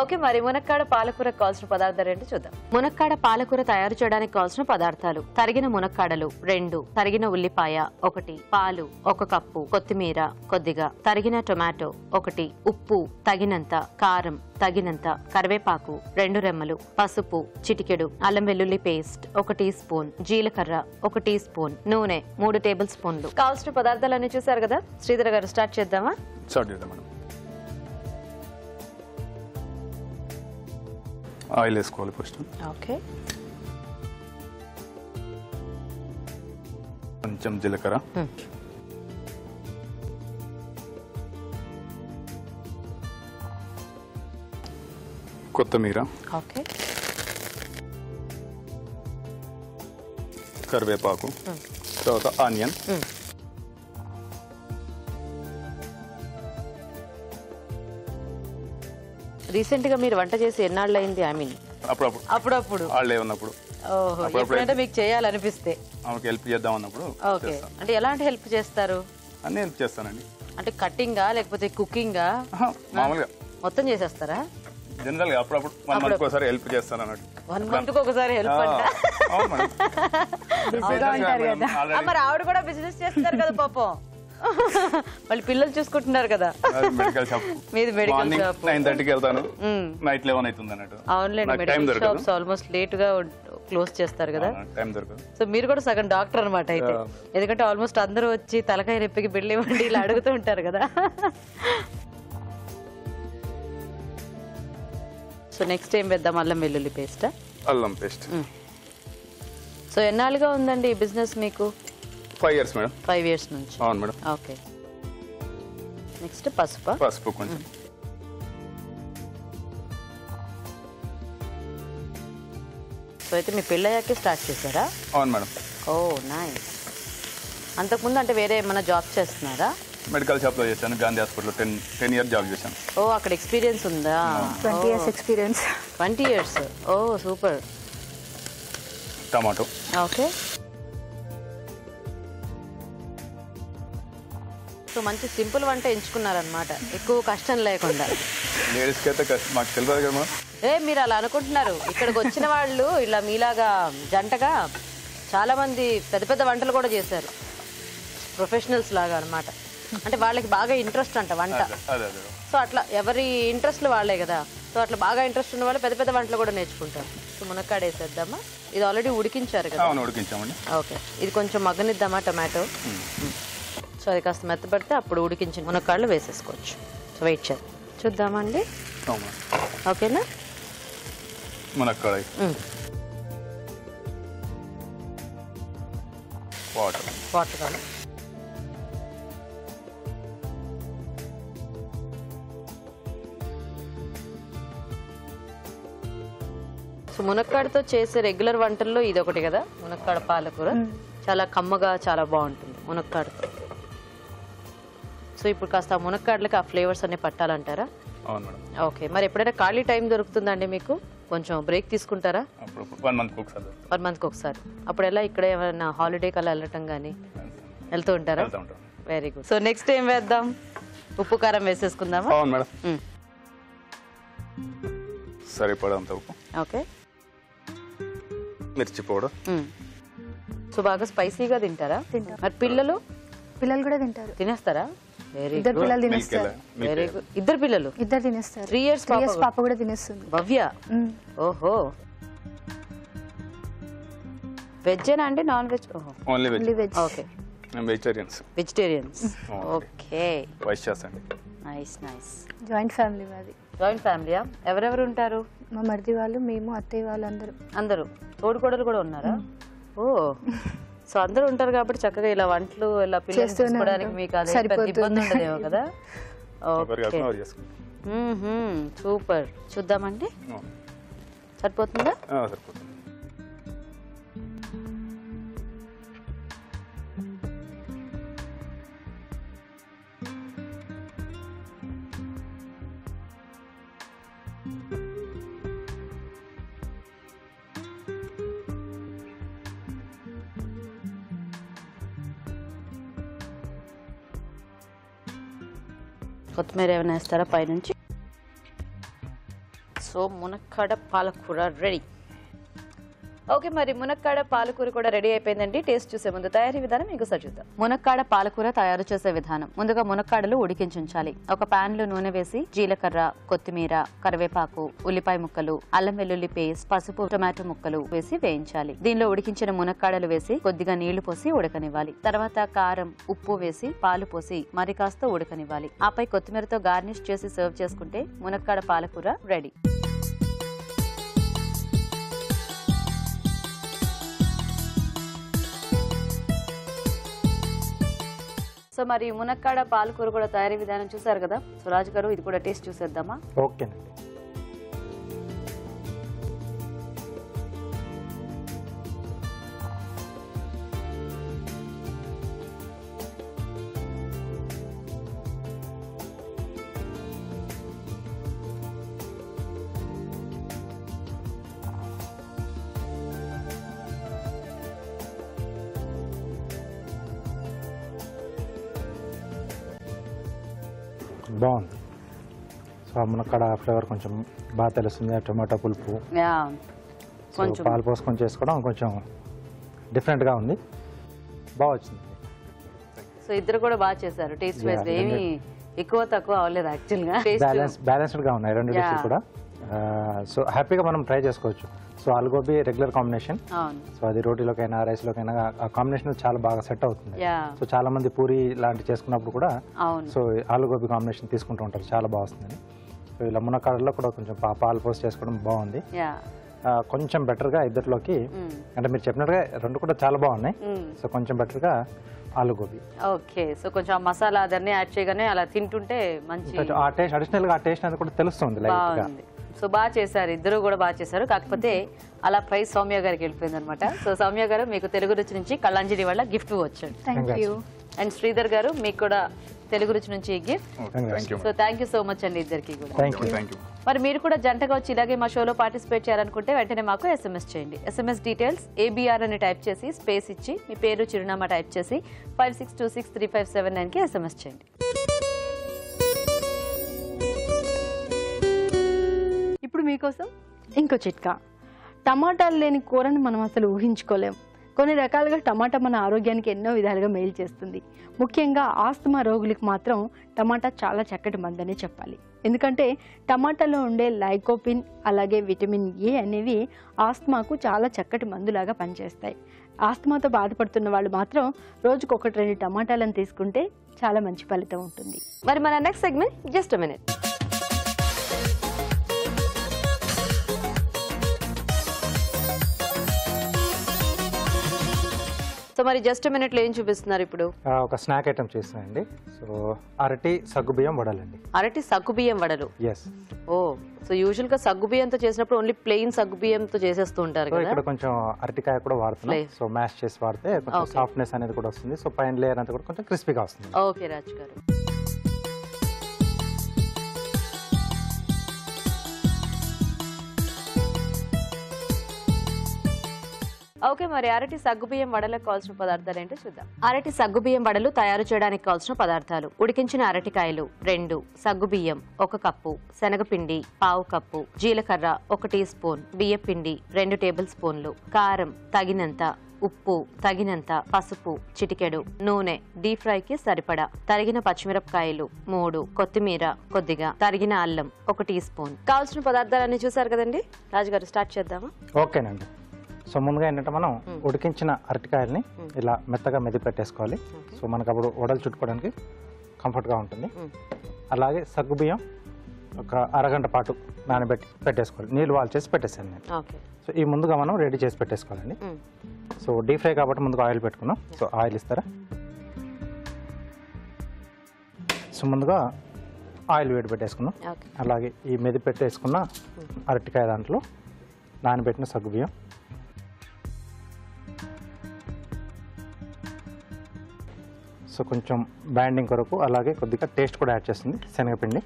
A: ఓకే మరి మునక్కాడ పాలకూర కావాల్సిన పదార్థాలు ఏంటి చూద్దాం. మునక్కాడ పాలకూర తయారు చేయడానికి కావాల్సిన పదార్థాలు. తరిగిన మునక్కాడలు రెండు తరిగిన ఉల్లిపాయ ఒకటి పాలు ఒక కప్పు కొత్తిమీర కొద్దిగా తరిగిన టొమాటో ఒకటి ఉప్పు తగినంత కారం తగినంత కరివేపాకు రెండు రెమ్మలు పసుపు చిటికెడు అల్లం వెల్లుల్లి పేస్ట్ ఒక టీ స్పూన్ జీలకర్ర ఒక టీ స్పూన్ నూనె మూడు టేబుల్ స్పూన్లు. కావాల్సిన పదార్థాలన్నీ చూసారు కదా? శ్రీధర్ గారు స్టార్ట్ చేద్దామా?
E: స్టార్ట్ చేద్దాం ఆయిల్ వేసుకోవాలి ఫస్ట్.
A: ఓకే.
E: కొంచెం జీలకర్ర. కొత్తిమీర.
A: ఓకే.
E: కరివేపాకు. తర్వాత ఆనియన్.
A: రీసెంట్గా మీరు వంట చేసి ఎన్నాళ్ళు అయింది ఐ మీన్
E: అప్పుడప్పుడు.
A: అప్పుడప్పుడు.
E: వాళ్ళే ఉన్నప్పుడు.
A: ఎప్పుడంటే మీకు చేయాలనిపిస్తే.
E: ఆమెకి హెల్ప్ చేద్దాం అన్నప్పుడు
A: ఓకే. అంటే ఎలాంటి హెల్ప్ చేస్తారు?
E: అన్నీ హెల్ప్ చేస్తానండి.
A: అంటే కట్టింగా లేకపోతే కుకింగా?
E: మామూలుగా.
A: మొత్తం చేసేస్తారా?
E: జనరల్గా అప్పుడప్పుడు వన్ మంత్ ఒకసారి హెల్ప్ చేస్తాను అన్నట్టు
A: వన్ మంత్ ఒకసారి హెల్ప్ అంట. మరి ఆవిడ కూడా బిజినెస్ చేస్తారు కదా పాపం. వాళ్ళు పిల్లలు చూసుకుంటున్నారు కదా.
E: మెడికల్ షాప్
A: మీది మెడికల్ షాప్
E: నైన్ థర్టీకి వెళ్తాను.
A: మ్మ్.
E: నైట్ లెవెన్ అవుతుంది అన్నట్టు.
A: అవునులేండి
E: నాకు టైం
A: మెడికల్ షాప్స్ ఆల్మోస్ట్ లేట్గా క్లోజ్ చేస్తారు కదా.
E: టైం దొరకదు.
A: సో మీరు కూడా సగం డాక్టర్ అనమాట అయితే. ఎందుకంటే ఆల్మోస్ట్ అందరూ వచ్చి తలకాయ రెప్పికి ఇవ్వండి ఇలా అడుగుతూ ఉంటారు కదా. సో నెక్స్ట్ ఏం వేద్దాం? అల్లం వెల్లుల్లి పేస్ట్
E: అల్లం పేస్ట్
A: సో ఎన్నాళ్ళుగా ఉందండి ఈ బిజినెస్ మీకు?
E: Five years madam
A: five years నుంచి.
E: అవును మేడం
A: ఓకే. నెక్స్ట్ పసుపు?
E: పసుపు కొంచెం.
A: సో అయితే మీ పెళ్ళయ్యాకే స్టార్ట్ చేశారా?
E: అవును మేడం
A: ఓ నైస్. అంతకుముందు అంటే వేరే ఏమైనా జాబ్ చేస్తున్నారా?
E: మెడికల్ షాప్లో చేశాను గాంధీ హాస్పిటల్లో టెన్ టెన్ ఇయర్స్ జాబ్ చేశాను.
A: ఓ అక్కడ ఎక్స్పీరియన్స్ ఉందా?
D: Twenty years experience
A: twenty years ఓ సూపర్.
E: టమాటో.
A: ఓకే. సో మంచి సింపుల్ వంట ఎంచుకున్నారనమాట ఎక్కువ కష్టం లేకుండా. ఏ మీరు అలా అనుకుంటున్నారు. ఇక్కడికి వచ్చిన వాళ్ళు ఇలా మీలాగా జంటగా చాలా మంది పెద్ద పెద్ద వంటలు కూడా చేశారు. ప్రొఫెషనల్స్ లాగా అన్నమాట. అంటే వాళ్ళకి బాగా ఇంట్రెస్ట్ అంట వంట. సో అట్లా ఎవరి ఇంట్రెస్ట్లు వాళ్ళే కదా. సో అట్లా బాగా ఇంట్రెస్ట్ ఉన్న వాళ్ళు పెద్ద పెద్ద వంటలు కూడా నేర్చుకుంటారు. సో మునక్కాడ వేసేద్దామా ఇది ఆల్రెడీ ఉడికించారు కదా.
E: ఉడికించామండి.
A: ఓకే. ఇది కొంచెం మగ్గనిద్దామా టమాటో? సో అది కాస్త మెత్తపడితే అప్పుడు ఉడికించిన మునక్కాడలు వేసేసుకోవచ్చు. సో వెయిట్ చేద్దాం చూద్దామండి. ఓకేనా?
E: మునక్కాడ
A: మ్మ్.
E: వాటర్.
A: వాటర్ సో మునక్కాడతో చేసే రెగ్యులర్ వంటల్లో ఇది ఒకటి కదా మునక్కాడ పాలకూర. చాలా కమ్మగా చాలా బాగుంటుంది మునక్కాడతో. సో ఇప్పుడు కాస్త మునక్కాడలకి ఆ ఫ్లేవర్స్ అన్ని పట్టాలంటారా?
E: అవును మేడం.
A: ఓకే మరి ఎప్పుడైనా ఖాళీ టైం దొరుకుతుందండి మీకు? కొంచెం బ్రేక్ తీసుకుంటారా?
E: వన్ మంత్కి ఒకసారి.
A: వన్ మంత్కి ఒకసారి. అప్పుడు ఎలా ఇక్కడ ఏమైనా హాలిడేకి అలా వెళ్ళటం కానీ వెళ్తూ. ఉంటారా?
E: వెళ్తా ఉంటాం.
A: వెరీ గుడ్ సో నెక్స్ట్ ఏం వేద్దాం? ఉప్పు కారం వేసేసుకుందామా?
E: అవును మేడం. సరిపడంత ఉప్పు.
A: ఓకే.
E: మిర్చి పౌడర్.
A: సో బాగా స్పైసీగా తింటారా?
D: తింటారు.
A: మరి పిల్లలు?
D: పిల్లలు కూడా తింటారు.
A: తినేస్తారా?
D: ఇద్దరు పిల్లలు తినేస్తారు.
A: వెరీ గుడ్ ఇద్దరు పిల్లలు.
D: ఇద్దరు తినేస్తారు.
A: త్రీ ఇయర్స్
D: త్రీ ఇయర్స్ పాప కూడా తినేస్తుంది.
A: భవ్య. ఓహో. వెజ్జేనా అండి? నాన్ వెజ్ ఓహో.
E: Only veg
D: only veg
A: okay
E: vegetarians
A: vegetarians. Okay
E: vice చేస్తండి
A: నైస్ నైస్
D: జాయింట్ ఫ్యామిలీ మాది.
A: జాయింట్ ఫ్యామిలీయా ఎవరెవరు ఉంటారు?
D: మా మరిది వాళ్ళు మేము అత్తయ్య వాళ్ళు అందరూ.
A: అందరూ. తోడుకోడలు కూడా ఉన్నారా? ఓ. [laughs] సో అందరూ ఉంటారు కాబట్టి చక్కగా ఇలా వంటలు ఇలా పిల్లలు చూసుకోవడానికి. మీకు అదే పెద్ద. ఇబ్బంది ఉండదేమో కదా? ఓకే. సూపర్. చూద్దామండి. సరిపోతుందా?
E: ఆ, సరిపోతుంది.
A: కొత్తిమీర ఏమైనా వేస్తారా పైనుంచి? సో మునక్కాడ పాలకూర రెడీ. ఓకే మరి మునక్కాడ పాలకూర కూడా రెడీ అయిపోయిందండి. టేస్ట్ చూసే ముందు తయారీ విధానం మీకు చూద్దాం మునక్కాడ పాలకూర తయారు చేసే విధానం. ముందుగా మునక్కాడలు ఉడికించుంచాలి ఒక ప్యాన్లో నూనె వేసి జీలకర్ర కొత్తిమీర కరివేపాకు ఉల్లిపాయ ముక్కలు అల్లం వెల్లుల్లి పేస్ట్ పసుపు టొమాటో ముక్కలు వేసి వేయించాలి. దీనిలో ఉడికించిన మునక్కాడలు వేసి కొద్దిగా నీళ్ళు పోసి ఉడకనివ్వాలి. తర్వాత కారం ఉప్పు వేసి పాలు పోసి మరి కాస్త ఉడకనివ్వాలి. ఆపై కొత్తిమీరతో గార్నిష్ చేసి సర్వ్ చేసుకుంటే మునక్కాడ పాలకూర రెడీ. సో మరి మునక్కాడ పాలకూర కూడా తయారీ విధానం చూసారు కదా? సో రాజు గారు ఇది కూడా టేస్ట్ చూసేద్దామా?
B: ఓకేనండి. మునక్కడ ఫ్లేవర్ కొంచెం బాగా తెలుస్తుంది టొమాటో పులుపు.
A: కొంచెం.
B: పాలు పోసుకొని చేసుకోవడం కొంచెం డిఫరెంట్గా ఉంది. బాగా వచ్చింది.
A: సో ఇద్దరు కూడా బాగా చేశారు. టేస్ట్ వైజ్ ఏమి ఎక్కువ తక్కువ అవ్వలేదు యాక్చువల్గా
B: బ్యాలెన్స్ బ్యాలెన్స్డ్గా ఉన్నాయి రెండు
A: Yeah.
B: కూడా. సో హ్యాపీగా మనం ట్రై చేసుకోవచ్చు. So aloo gobi regular combination so అది రోటీలోకైనా రైస్లోకైనా ఆ కాంబినేషన్ చాలా బాగా సెట్ అవుతుంది. సో చాలా మంది పూరి లాంటి చేసుకున్నప్పుడు కూడా సో ఆలుగోబీ కాంబినేషన్ తీసుకుంటూ ఉంటారు. చాలా బాగా వస్తుందని. సో ఇలా మునక్కాడలో కూడా కొంచెం పా- పాలు పోసి చేసుకోవడం బాగుంది. కొంచెం బెటర్గా ఇద్దరిలోకి అంటే మీరు చెప్పినట్టుగా రెండు కూడా చాలా బాగున్నాయి. సో కొంచెం బెటర్గా ఆలుగోబీ
A: ఓకే. సో కొంచెం మసాలా అదన్నీ యాడ్ చేయగానే అలా తింటుంటే మంచి
B: ఆ టేస్ట్ అడిషనల్గా ఆ టేస్ట్ అనేది కూడా తెలుస్తుంది
A: బాగుంది. సో బాగా చేశారు. ఇద్దరు కూడా బాగా చేశారు. కాకపోతే అలా ప్రైస్ సౌమ్య గారికి వెళ్ళిపోయింది అనమాట సో సౌమ్య గారు మీకు తెలుగు రుచి నుంచి కళ్ళంజలి వల్ల గిఫ్ట్ వచ్చాడు
D: థ్యాంక్ యూ
A: అండ్ శ్రీధర్ గారు మీకు కూడా తెలుగు రుచి నుంచి gift so thank you so much అండి ఇద్దరికి కూడా. మరి మీరు కూడా జంటగా వచ్చి ఇలాగే మా షోలో పార్టిసిపేట్ చేయాలనుకుంటే వెంటనే మాకు ఎస్ఎంఎస్ చేయండి. ఎస్ఎంఎస్ డీటెయిల్స్ ఏబిఆర్ అని టైప్ చేసి స్పేస్ ఇచ్చి మీ పేరు చిరునామా టైప్ చేసి five six two six three five seven నైన్కి ఎస్ఎంఎస్ చేయండి.
C: ఇప్పుడు మీకోసం ఇంకో చిట్కా. టమాటాలు లేని కూరని మనం అసలు ఊహించుకోలేం. కొన్ని రకాలుగా టమాటా మన ఆరోగ్యానికి ఎన్నో విధాలుగా మేలు చేస్తుంది. ముఖ్యంగా ఆస్తమా రోగులకు మాత్రం టమాటా చాలా చక్కటి మందనే చెప్పాలి. ఎందుకంటే టమాటాలో ఉండే లైకోపిన్ అలాగే విటమిన్ ఏ అనేవి ఆస్తమాకు చాలా చక్కటి మందులాగా పనిచేస్తాయి. ఆస్తమాతో బాధపడుతున్న వాళ్ళు మాత్రం రోజుకు ఒకటి రెండు టమాటాలను తీసుకుంటే చాలా మంచి ఫలితం ఉంటుంది.
A: మరి మన next segment just minute so మరి జస్ట్ మినిట్లో ఏం చూపిస్తున్నారు ఇప్పుడు?
B: ఒక స్నాక్ ఐటమ్ చేస్తానండి సో అరటి సగ్గుబియ్యం వడాలండి.
A: అరటి సగ్గుబియ్యం వడలు?
B: ఎస్
A: ఓ సో యూజువల్గా సగ్గుబియ్యంతో చేసినప్పుడు ఓన్లీ ప్లెయిన్ సగ్గుబియ్యంతో చేసేస్తూ ఉంటారు కదా?
B: ఇక్కడ కొంచెం అరటికాయ కూడా వాడుతున్నాం.
A: Flavor.
B: సో మ్యాష్ చేసి వాడితే. సాఫ్ట్నెస్ అనేది కూడా వస్తుంది. సో పైన లేయర్ అంతా కూడా కొంచెం క్రిస్పీగా వస్తుంది.
A: ఓకే రాజ్ గారు ఓకే మరి అరటి సగ్గుబియ్యం వడలకు కావాల్సిన పదార్థాలు ఏంటో చూద్దాం. అరటి సగ్గుబియ్యం వడలు తయారు చేయడానికి కావాల్సిన పదార్థాలు. ఉడికించిన అరటికాయలు రెండు సగ్గుబియ్యం ఒక కప్పు శనగపిండి పావు కప్పు జీలకర్ర ఒక టీ స్పూన్ బియ్యపిండి రెండు టేబుల్ స్పూన్లు కారం తగినంత ఉప్పు తగినంత పసుపు చిటికెడు నూనె డీప్ ఫ్రైకి సరిపడా. తరిగిన పచ్చిమిరపకాయలు మూడు కొత్తిమీర కొద్దిగా తరిగిన అల్లం ఒక టీ స్పూన్. కావాల్సిన పదార్థాలన్నీ చూసారు కదండి? రాజుగారు స్టార్ట్ చేద్దామా?
B: ఓకేనండి. సో ముందుగా ఏంటంటే మనం ఉడికించిన అరటికాయల్ని ఇలా మెత్తగా మెది పెట్టేసుకోవాలి సో మనకు అప్పుడు వడలు చుట్టుకోవడానికి కంఫర్ట్గా ఉంటుంది. అలాగే సగ్గుబియ్యం ఒక అరగంట పాటు నానబెట్టి పెట్టేసుకోవాలి. నీళ్ళు వాల్ చేసి పెట్టేసాను నేను. సో ఈ ముందుగా మనం రెడీ చేసి పెట్టేసుకోవాలండి. సో డీప్ ఫ్రై కాబట్టి ముందుగా ఆయిల్ పెట్టుకున్నాం. సో ఆయిల్ ఇస్తారా? సో ముందుగా ఆయిల్ వేడి పెట్టేసుకున్నాం అలాగే ఈ మెది పెట్టేసుకున్న అరటికాయ దాంట్లో నానబెట్టిన సగ్గుబియ్యం సో కొంచెం బ్యాండింగ్ కొరకు అలాగే కొద్దిగా టేస్ట్ కూడా యాడ్ చేస్తుంది శనగపిండి.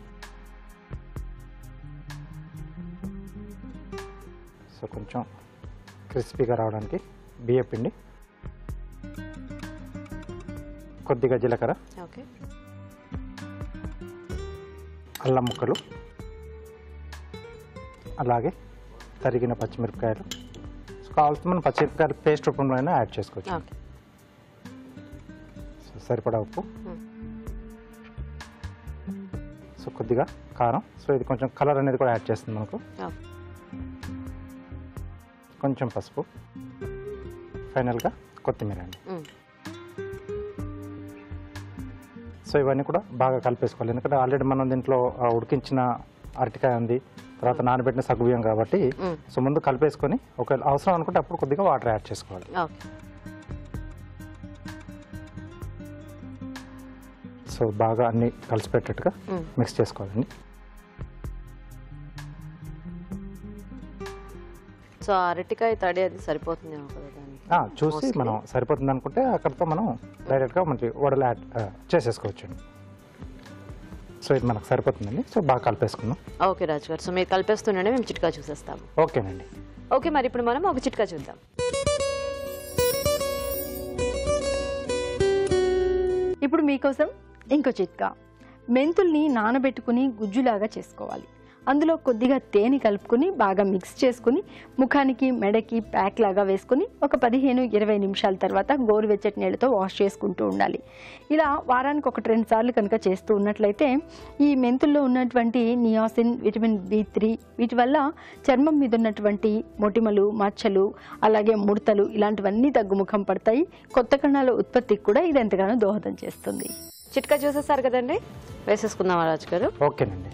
B: సో కొంచెం క్రిస్పీగా రావడానికి బియ్యపిండి కొద్దిగా జీలకర్ర. అల్లం ముక్కలు. అలాగే తరిగిన పచ్చిమిరపకాయలు. కావాల్సిన మనం పచ్చిమిరపకాయలు పేస్ట్ రూపంలో అయినా యాడ్ చేసుకోవచ్చు. సరిపడా ఉప్పు. సో కొద్దిగా కారం. సో ఇది కొంచెం కలర్ అనేది కూడా యాడ్ చేస్తుంది మనకు. కొంచెం పసుపు. ఫైనల్గా కొత్తిమీర అండి. సో ఇవన్నీ కూడా బాగా కలిపేసుకోవాలి. ఎందుకంటే ఆల్రెడీ మనం దీంట్లో ఉడికించిన అరటికాయ ఉంది. తర్వాత నానబెట్టిన సగ్గుబియ్యం కాబట్టి. సో ముందు కలిపేసుకొని ఒకవేళ అవసరం అనుకుంటే అప్పుడు కొద్దిగా వాటర్ యాడ్ చేసుకోవాలి. సో బాగా అన్ని కలిసిపెట్టేట్టుగా. మిక్స్ చేసుకోవాలండి.
A: సో అరటికాయ తడి అది
B: ఆ, చూసి. మనం సరిపోతుంది అనుకుంటే అక్కడితో మనం డైరెక్ట్గా మనకి వడలు యాడ్ ఆ, చేసేసుకోవచ్చండి. సో ఇది మనకు సరిపోతుందండి. సో బాగా కలిపేసుకుందాం.
A: ఓకే రాజు గారు సో మీరు కలిపేస్తుండే మేము చిట్కా చూసేస్తాము.
B: ఓకేనండి.
A: ఓకే మరి ఇప్పుడు మనం ఒక చిట్కా చూద్దాం.
C: ఇప్పుడు మీకోసం ఇంకో చిట్కా. మెంతుల్ని నానబెట్టుకుని గుజ్జులాగా చేసుకోవాలి. అందులో కొద్దిగా తేనె కలుపుకొని బాగా మిక్స్ చేసుకుని ముఖానికి మెడకి ప్యాక్ లాగా వేసుకుని ఒక పదిహేను ఇరవై నిమిషాల తర్వాత గోరువెచ్చటి నీళ్ళతో వాష్ చేసుకుంటూ ఉండాలి. ఇలా వారానికి ఒకటి రెండు సార్లు కనుక చేస్తూ ఉన్నట్లయితే ఈ మెంతుల్లో ఉన్నటువంటి నియాసిన్ విటమిన్ బి త్రీ వీటి వల్ల చర్మం మీద ఉన్నటువంటి మొటిమలు మచ్చలు అలాగే ముడతలు ఇలాంటివన్నీ తగ్గుముఖం పడతాయి. కొత్త కణాల ఉత్పత్తికి కూడా ఇది ఎంతగానో దోహదం చేస్తుంది.
A: చిట్కా చూసేసారు కదండి? వేసేసుకుందాం రాజు గారు?
B: ఓకేనండి.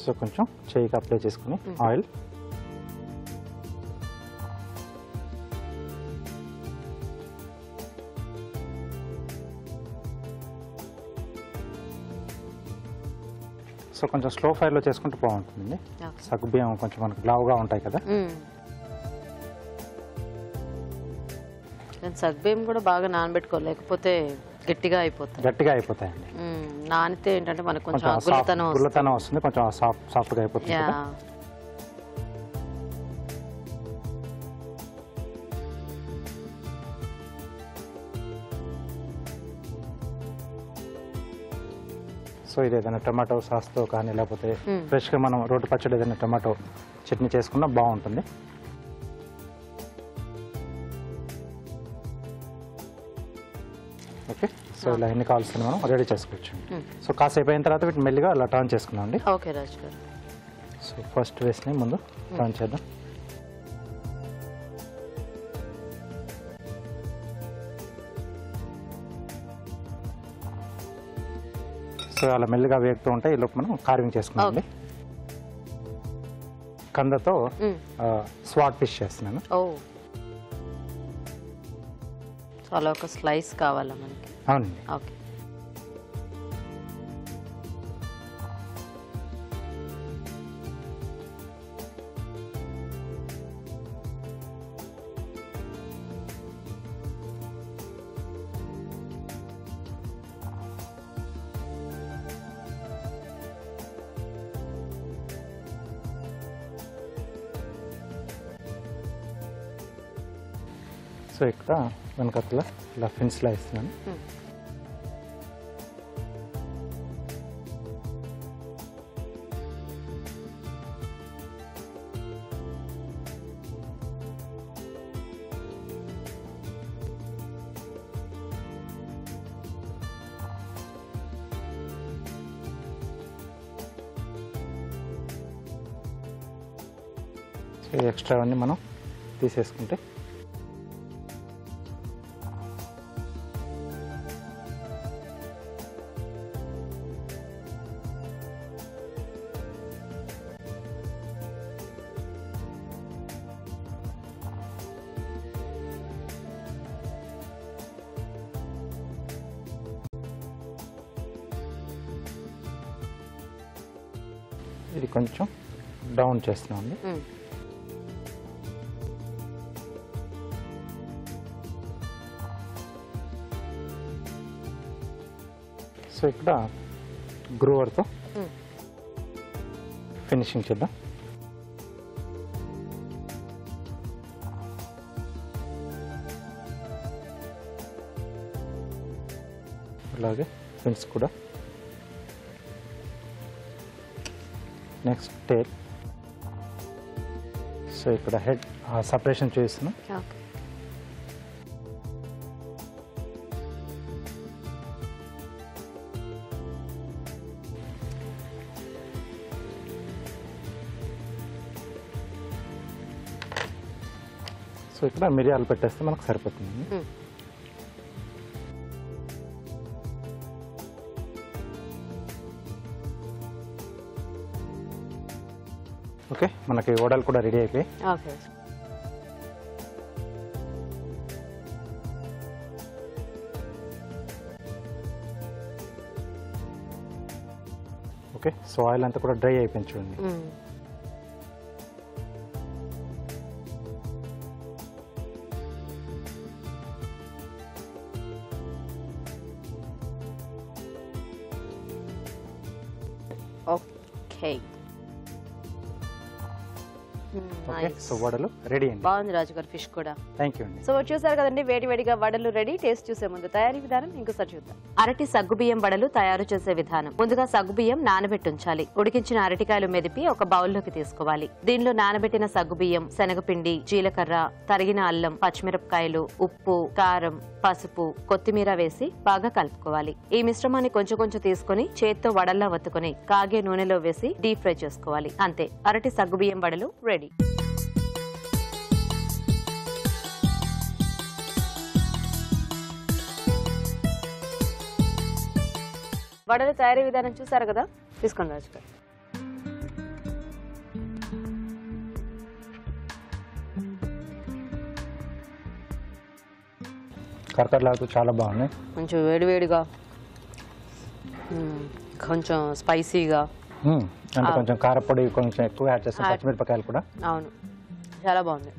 B: సో కొంచెం చేయికి అప్లై చేసుకుని ఆయిల్. సో కొంచెం స్లో ఫైర్లో చేసుకుంటే బాగుంటుందండి.
A: ఓకే.
B: సగ్గుబియ్యం కొంచెం మనకు లావుగా ఉంటాయి కదా.
A: సగ్బియ్యం కూడా బాగా నానబెట్టుకోవాలి. లేకపోతే గట్టిగా అయిపోతుంది
B: గట్టిగా అయిపోతాయండి.
A: నానితే ఏంటంటే మనకు కొంచెం గుల్లతనం వస్తుంది.
B: కొంచెం సాఫ్ట్ సాఫ్ట్గా అయిపోతుంది సో ఇది ఏదైనా టమాటో సాస్తో కానీ లేకపోతే. ఫ్రెష్గా మనం రోడ్డు పచ్చడి ఏదైనా టమాటో చట్నీ చేసుకున్నా బాగుంటుంది. సో ఇలా ఎన్ని కావాల్సింది మనం రెడీ చేసుకోవచ్చు
A: మ్మ్.
B: సో కాసేపు అయిన తర్వాత వీటిని మెల్లిగా అలా టర్న్ చేసుకున్నాం అండి
A: ఓకే రాజు గారు.
B: సో ఫస్ట్ వేసినాయి ముందు టర్న్ చేద్దాం. సో అలా మెల్లిగా వేగుతూ ఉంటే ఈ లోపు మనం కార్వింగ్ చేసుకున్నాం అండి కందతో. స్వాట్ ఫిష్ చేస్తున్నాను.
A: ఓ. సో అలా ఒక స్లైస్ కావాలా మనకి?
B: అవునండి
A: ఓకే
B: సో ఇక్కడ వెనకట్ల ఇలా ఫిన్స్లా ఇస్తున్నాను. ఎక్స్ట్రా అన్నీ మనం తీసేసుకుంటే చేస్తున్నాం అండి. సో ఇక్కడ గ్రూవర్తో. ఫినిషింగ్ చేద్దాం అలాగే ఫిన్స్ కూడా నెక్స్ట్ టేల్ సో ఇక్కడ హెడ్ సపరేషన్ చూస్తున్నాం. సో ఇక్కడ మిరియాలు పెట్టేస్తే మనకు సరిపోతుంది. మనకి వడలు కూడా రెడీ అయిపోయి.
A: ఓకే.
B: ఓకే సో ఆయిల్ అంతా కూడా డ్రై అయిపోయింది చూడండి.
A: మ్మ్. ఓకే
B: ఓకే సో వడలు రెడీ అండి.
A: బాగుంది రాజు గారు ఫిష్ కూడా.
B: థ్యాంక్ యూ అండి.
A: సో చూసారు కదండి? వేడి వేడిగా వడలు రెడీ టేస్ట్ చూసే ముందు తయారీ విధానం ఇంకోసారి చూద్దాం. అరటి సగ్గుబియ్యం వడలు తయారు చేసే విధానం. ముందుగా సగ్గుబియ్యం నానబెట్టి ఉంచాలి. ఉడికించిన అరటికాయలు మెదిపి ఒక బౌల్లోకి తీసుకోవాలి. దీనిలో నానబెట్టిన సగ్గుబియ్యం శనగపిండి జీలకర్ర తరిగిన అల్లం పచ్చిమిరపకాయలు ఉప్పు కారం పసుపు కొత్తిమీర వేసి బాగా కలుపుకోవాలి. ఈ మిశ్రమాన్ని కొంచెం కొంచెం తీసుకొని చేత్తో వడల్లా వత్తుకొని కాగే నూనెలో వేసి డీప్ ఫ్రై చేసుకోవాలి. అంతే. అరటి సగ్గుబియ్యం వడలు రెడీ వడల తయారీ విధానం చూసారు కదా తీసుకోండి రాజు గారు
B: కరకరలాడుతూ చాలా బాగున్నాయి
A: కొంచెం వేడివేడిగా. కొంచెం స్పైసీగా.
B: అంటే కొంచెం కారపొడి కొంచెం ఎక్కువ యాడ్ చేస్తాం పచ్చిమిరపకాయలు కూడా.
A: అవును. చాలా బాగుంది.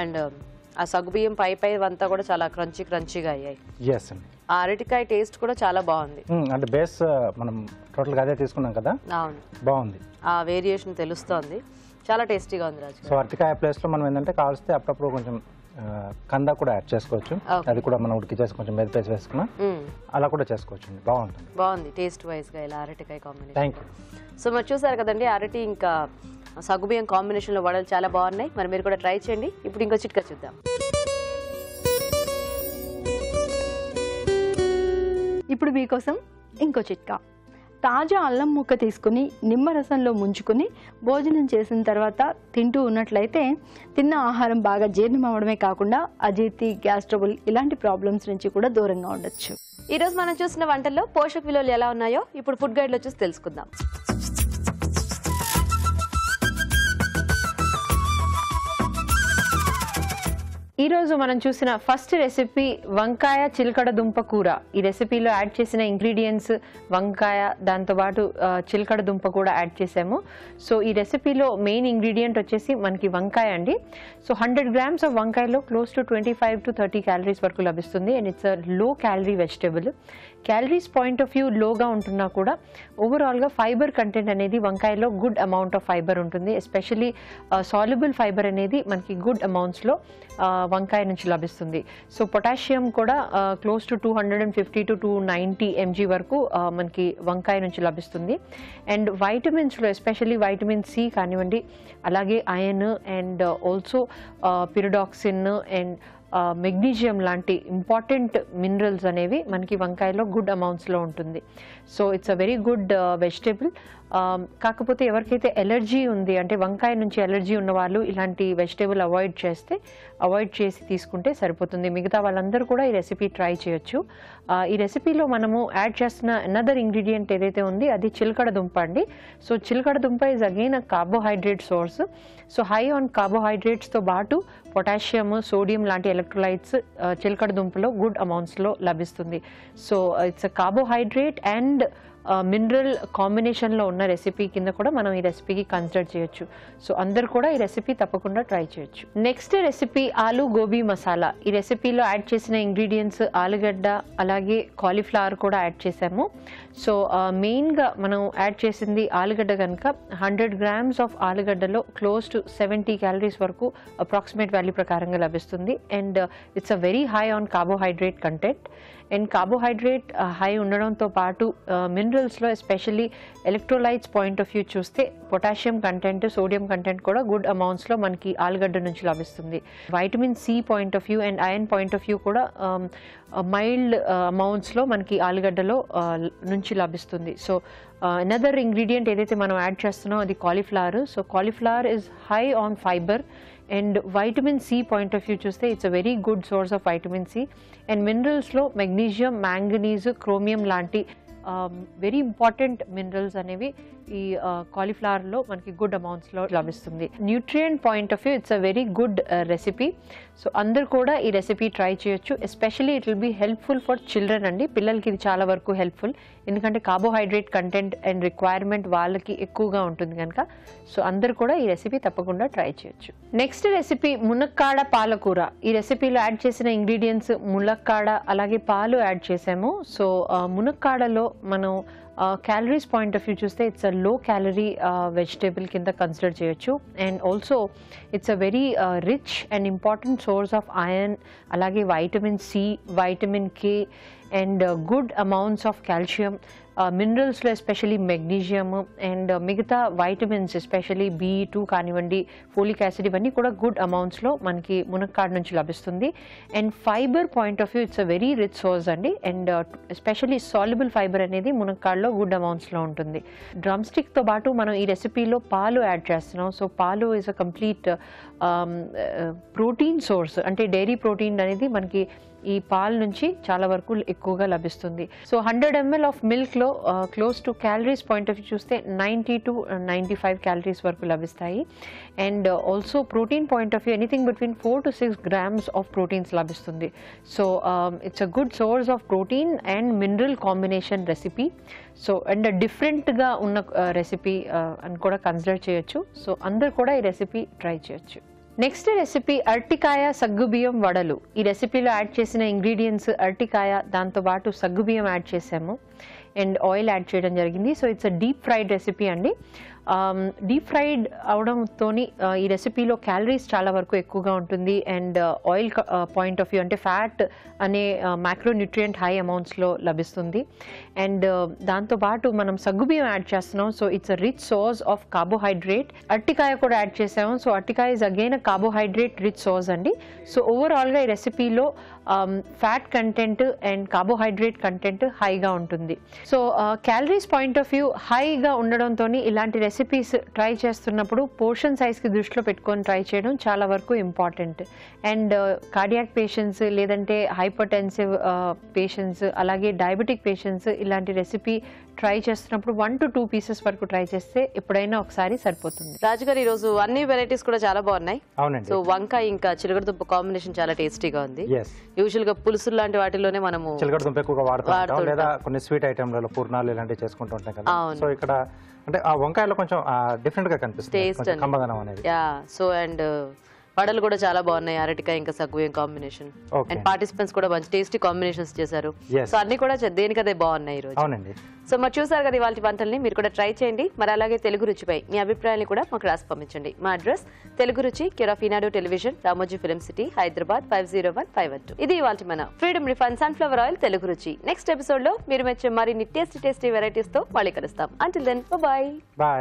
A: అండ్ ఆ సగ్గుబియ్యం పై పై అంతా కూడా చాలా క్రంచీ క్రంచీగా అయ్యాయి.
B: ఎస్ అండి.
A: ఆ అరటికాయ టేస్ట్ కూడా చాలా బాగుంది.
B: అంటే బేస్ మనం టోటల్గా అదే తీసుకున్నాం కదా?
A: అవును.
B: బాగుంది.
A: ఆ వేరియేషన్ తెలుస్తోంది. చాలా టేస్టీగా ఉంది రాజు
B: సో అరటికాయ ప్లేస్లో మనం ఏంటంటే కావాల్స్తే అప్పుడప్పుడు కొంచెం కంద కూడా యాడ్ చేసుకోవచ్చు. అది కూడా మనం ఉడికి చేసి కొంచెం మెదిపేసి వేసుకున్నా. అలా కూడా చేసుకోవచ్చు అండి బాగుంటుంది.
A: బాగుంది. టేస్ట్ వైజ్గా ఇలా అరటికాయ కాంబినేషన్
B: థ్యాంక్ యూ
A: సో మరి చూసారు కదండి అరటి ఇంకా సగ్గుబియ్యం కాంబినేషన్లో వడలు చాలా బాగున్నాయి. మరి మీరు కూడా ట్రై చేయండి. ఇప్పుడు ఇంకో చిట్కా చూద్దాం.
C: ఇప్పుడు మీకోసం ఇంకో చిట్కా. తాజా అల్లం ముక్క తీసుకుని నిమ్మరసంలో ముంచుకుని భోజనం చేసిన తర్వాత తింటూ ఉన్నట్లయితే తిన్న ఆహారం బాగా జీర్ణం అవడమే కాకుండా అజీర్తి గ్యాస్ ట్రబుల్ ఇలాంటి ప్రాబ్లమ్స్ నుంచి కూడా దూరంగా ఉండొచ్చు.
A: ఈ రోజు మనం చూసిన వంటల్లో పోషక విలువలు ఎలా ఉన్నాయో ఇప్పుడు ఫుడ్ గైడ్లో చూసి తెలుసుకుందాం.
F: ఈరోజు మనం చూసిన ఫస్ట్ రెసిపీ వంకాయ చిలకడ దుంప కూర. ఈ రెసిపీలో యాడ్ చేసిన ఇంగ్రీడియంట్స్ వంకాయ దాంతోపాటు చిలకడ దుంప కూడా యాడ్ చేసాము. సో ఈ రెసిపీలో మెయిన్ ఇంగ్రీడియంట్ వచ్చేసి మనకి వంకాయ అండి. So hundred grams of వంకాయలో close to twenty five to thirty calories వరకు లభిస్తుంది. And it's a low calorie vegetable calories point of view లోగా ఉంటున్నా కూడా ఓవరాల్గా ఫైబర్ కంటెంట్ అనేది వంకాయలో గుడ్ అమౌంట్ ఆఫ్ ఫైబర్ ఉంటుంది. ఎస్పెషలీ సాల్యుబుల్ ఫైబర్ అనేది మనకి గుడ్ అమౌంట్స్లో uh, వంకాయ నుంచి లభిస్తుంది. సో పొటాషియం కూడా close to two hundred and fifty to two ninety mg వరకు uh, మనకి వంకాయ నుంచి లభిస్తుంది. అండ్ వైటమిన్స్లో ఎస్పెషల్లీ వైటమిన్ సి కానివ్వండి అలాగే iron and also pyridoxine and magnesium లాంటి ఇంపార్టెంట్ మినరల్స్ అనేవి మనకి వంకాయలో గుడ్ అమౌంట్స్లో ఉంటుంది. So it's a very good vegetable కాకపోతే ఎవరికైతే ఎలర్జీ ఉంది అంటే వంకాయ నుంచి ఎలర్జీ ఉన్న వాళ్ళు ఇలాంటి వెజిటేబుల్ అవాయిడ్ చేస్తే అవాయిడ్ చేసి తీసుకుంటే సరిపోతుంది. మిగతా వాళ్ళందరూ కూడా ఈ రెసిపీ ట్రై చేయొచ్చు. ఈ రెసిపీలో మనము యాడ్ చేస్తున్న అనదర్ ఇంగ్రీడియంట్ ఏదైతే ఉంది అది చిలకడ దుంప అండి. సో చిలకడ దుంప is again a carbohydrate source so high on కార్బోహైడ్రేట్స్తో పాటు పొటాషియం సోడియం లాంటి ఎలక్ట్రోలైట్స్ చిలకడ దుంపలో గుడ్ అమౌంట్స్లో లభిస్తుంది. So it's a carbohydrate and mineral కాంబినేషన్లో ఉన్న రెసిపీ కింద కూడా మనం ఈ రెసిపీకి కన్సిడర్ చేయొచ్చు. సో అందరు కూడా ఈ రెసిపీ తప్పకుండా ట్రై చేయొచ్చు. నెక్స్ట్ రెసిపీ ఆలు గోబీ మసాలా. ఈ రెసిపీలో యాడ్ చేసిన ఇంగ్రీడియంట్స్ ఆలుగడ్డ అలాగే కాలీఫ్లవర్ కూడా యాడ్ చేసాము సో మెయిన్గా మనం యాడ్ చేసింది ఆలుగడ్డ కనుక హండ్రెడ్ గ్రామ్స్ ఆఫ్ ఆలుగడ్డలో క్లోజ్ టు సెవెంటీ క్యాలరీస్ వరకు అప్రాక్సిమేట్ వాల్యూ ప్రకారంగా లభిస్తుంది. And it's a very high on carbohydrate content and carbohydrate high ఉండడంతో పాటు uh, మినరల్స్లో especially electrolytes point of view చూస్తే పొటాషియం కంటెంట్ సోడియం కంటెంట్ కూడా గుడ్ అమౌంట్స్లో మనకి ఆలుగడ్డ నుంచి లభిస్తుంది. Vitamin C point of view and iron point of view కూడా మైల్డ్ అమౌంట్స్లో మనకి ఆలుగడ్డలో నుంచి లభిస్తుంది. సో అనదర్ ఇంగ్రీడియంట్ ఏదైతే మనం యాడ్ చేస్తున్నామో అది cauliflower so cauliflower is high on fibre and vitamin C point of view చూస్తే it's a very good source of vitamin C and మినరల్స్లో magnesium manganese chromium లాంటి వెరీ ఇంపార్టెంట్ మినరల్స్ అనేవి ఈ కాలీఫ్లవర్లో మనకి గుడ్ అమౌంట్స్లో లభిస్తుంది. Nutrient point of view it's a very good recipe so అందరు కూడా ఈ రెసిపీ ట్రై చేయొచ్చు. Especially it will be helpful for children అండి. పిల్లలకి ఇది చాలా వరకు హెల్ప్ఫుల్ ఎందుకంటే కార్బోహైడ్రేట్ కంటెంట్ అండ్ రిక్వైర్మెంట్ వాళ్ళకి ఎక్కువగా ఉంటుంది కనుక. సో అందరు కూడా ఈ రెసిపీ తప్పకుండా ట్రై చేయొచ్చు. నెక్స్ట్ రెసిపీ మునక్కాడ పాలకూర. ఈ రెసిపీలో యాడ్ చేసిన ఇంగ్రీడియంట్స్ ములక్కాడ అలాగే పాలు యాడ్ చేసాము. సో మునక్కాడలో మనం క్యాలరీస్ పాయింట్ ఆఫ్ వ్యూ చూస్తే it's a low calorie vegetable కింద కన్సిడర్ చేయొచ్చు and also it's a very rich and important source of iron అలాగే vitamin C vitamin K and good amounts of calcium మినరల్స్లో especially magnesium and మిగతా vitamins especially B two కానివ్వండి folic acid ఇవన్నీ కూడా good అమౌంట్స్లో మనకి మునక్కాడ నుంచి లభిస్తుంది. And fibre point of view it's a very rich source అండి. అండ్ ఎస్పెషలీ సాల్యుబుల్ ఫైబర్ అనేది మునక్కాడలో గుడ్ అమౌంట్స్లో ఉంటుంది. డ్రమ్ స్టిక్తో పాటు మనం ఈ రెసిపీలో పాలు యాడ్ చేస్తున్నాం. సో పాలు is a complete Um, protein source అంటే డైరీ ప్రోటీన్ అనేది మనకి ఈ పాల నుంచి చాలా వరకు ఎక్కువగా లభిస్తుంది. So hundred ml of మిల్క్లో close to calories point of view చూస్తే ninety to ninety five calories వరకు లభిస్తాయి. And also protein point of view anything between four to six grams of proteins లభిస్తుంది. So it's a good source of protein and mineral combination recipe so and డిఫరెంట్గా ఉన్న uh, recipe uh, అని కూడా consider చేయొచ్చు. So అందరు కూడా ఈ recipe try చేయొచ్చు. నెక్స్ట్ రెసిపీ అరటికాయ సగ్గుబియ్యం వడలు. ఈ రెసిపీలో యాడ్ చేసిన ఇంగ్రీడియంట్స్ అరటికాయ దాంతో పాటు సగ్గుబియ్యం యాడ్ చేసాము. అండ్ ఆయిల్ యాడ్ చేయడం జరిగింది. So it's a deep fried recipe అండి. డీప్ ఫ్రైడ్ అవడంతో ఈ రెసిపీలో క్యాలరీస్ చాలా వరకు ఎక్కువగా ఉంటుంది. And oil point of view అంటే ఫ్యాట్ అనే మ్యాక్రోన్యూట్రియంట్ హై అమౌంట్స్లో లభిస్తుంది. అండ్ uh, దాంతోపాటు మనం సగ్గుబియ్యం యాడ్ చేస్తున్నాం. So it's a rich source of carbohydrate అరటికాయ కూడా యాడ్ చేసాము. So అట్టికాయ is again carbohydrate rich source అండి. సో ఓవరాల్గా ఈ రెసిపీలో fat content and carbohydrate content హైగా ఉంటుంది. So calories point of view హైగా ఉండడంతో ఇలాంటి రెసిపీస్ ట్రై చేస్తున్నప్పుడు పోర్షన్ సైజ్కి దృష్టిలో పెట్టుకొని ట్రై చేయడం చాలా వరకు ఇంపార్టెంట్ అండ్ కార్డియాక్ పేషెంట్స్ లేదంటే హైపర్ టెన్సివ్ పేషెంట్స్ అలాగే డయాబెటిక్ పేషెంట్స్ ఇలాంటి రెసిపీ ట్రై చేస్తున్నప్పుడు వన్ టు టూ పీసెస్ వరకు ట్రై చేస్తే ఎప్పుడైనా ఒకసారి సరిపోతుంది.
A: రాజు గారు ఈ రోజు అన్ని వెరైటీస్ కూడా చాలా బాగున్నాయి.
B: అవునండి.
A: సో వంకాయ ఇంకా చిలకడదుంప కాంబినేషన్ చాలా టేస్టీగా ఉంది. యూజువల్గా పులుసులు లాంటి వాటిలోనే మనము
B: చిలకడ దుంప ఎక్కువగా వాడుతూ. లేదా కొన్ని స్వీట్ ఐటమ్లలో పూర్ణాలు ఇలాంటివి చేసుకుంటూ ఉంటాం కదా. సో ఇక్కడ అంటే ఆ వంకాయలో కొంచెం డిఫరెంట్గా కనిపిస్తుంది. కమ్మదనం అనేది.
A: యా సో అండ్ వడలు కూడా చాలా బాగున్నాయి అరటికాయ ఇంకా సగ్గుయం కాంబినేషన్. అండ్ పార్టిసిపెంట్స్ కూడా మంచి టేస్టీ కాంబినేషన్స్ చేశారు. సో అన్ని కూడా దేనికదే బాగున్నాయి ఈ రోజు?
B: అవునండి.
A: సో మరి చూసారు కదా ఇవాళ వంటల్ని మీరు కూడా ట్రై చేయండి. మరి అలాగే తెలుగు రుచిపై మీ అభిప్రాయాన్ని కూడా మాకు రాసి పంపించండి. మా address Telugu Ruchi care of Eenadu television Ramoji Film City Hyderabad five zero one five one two ఇది ఇవాళ మన Freedom refined sunflower oil Telugu Ruchi. Next ఎపిసోడ్లో మీరు మెచ్చే మరిన్ని టేస్టీ టేస్టీ వెరైటీస్తో మళ్ళీ కలుస్తాం. Until then bye
B: bye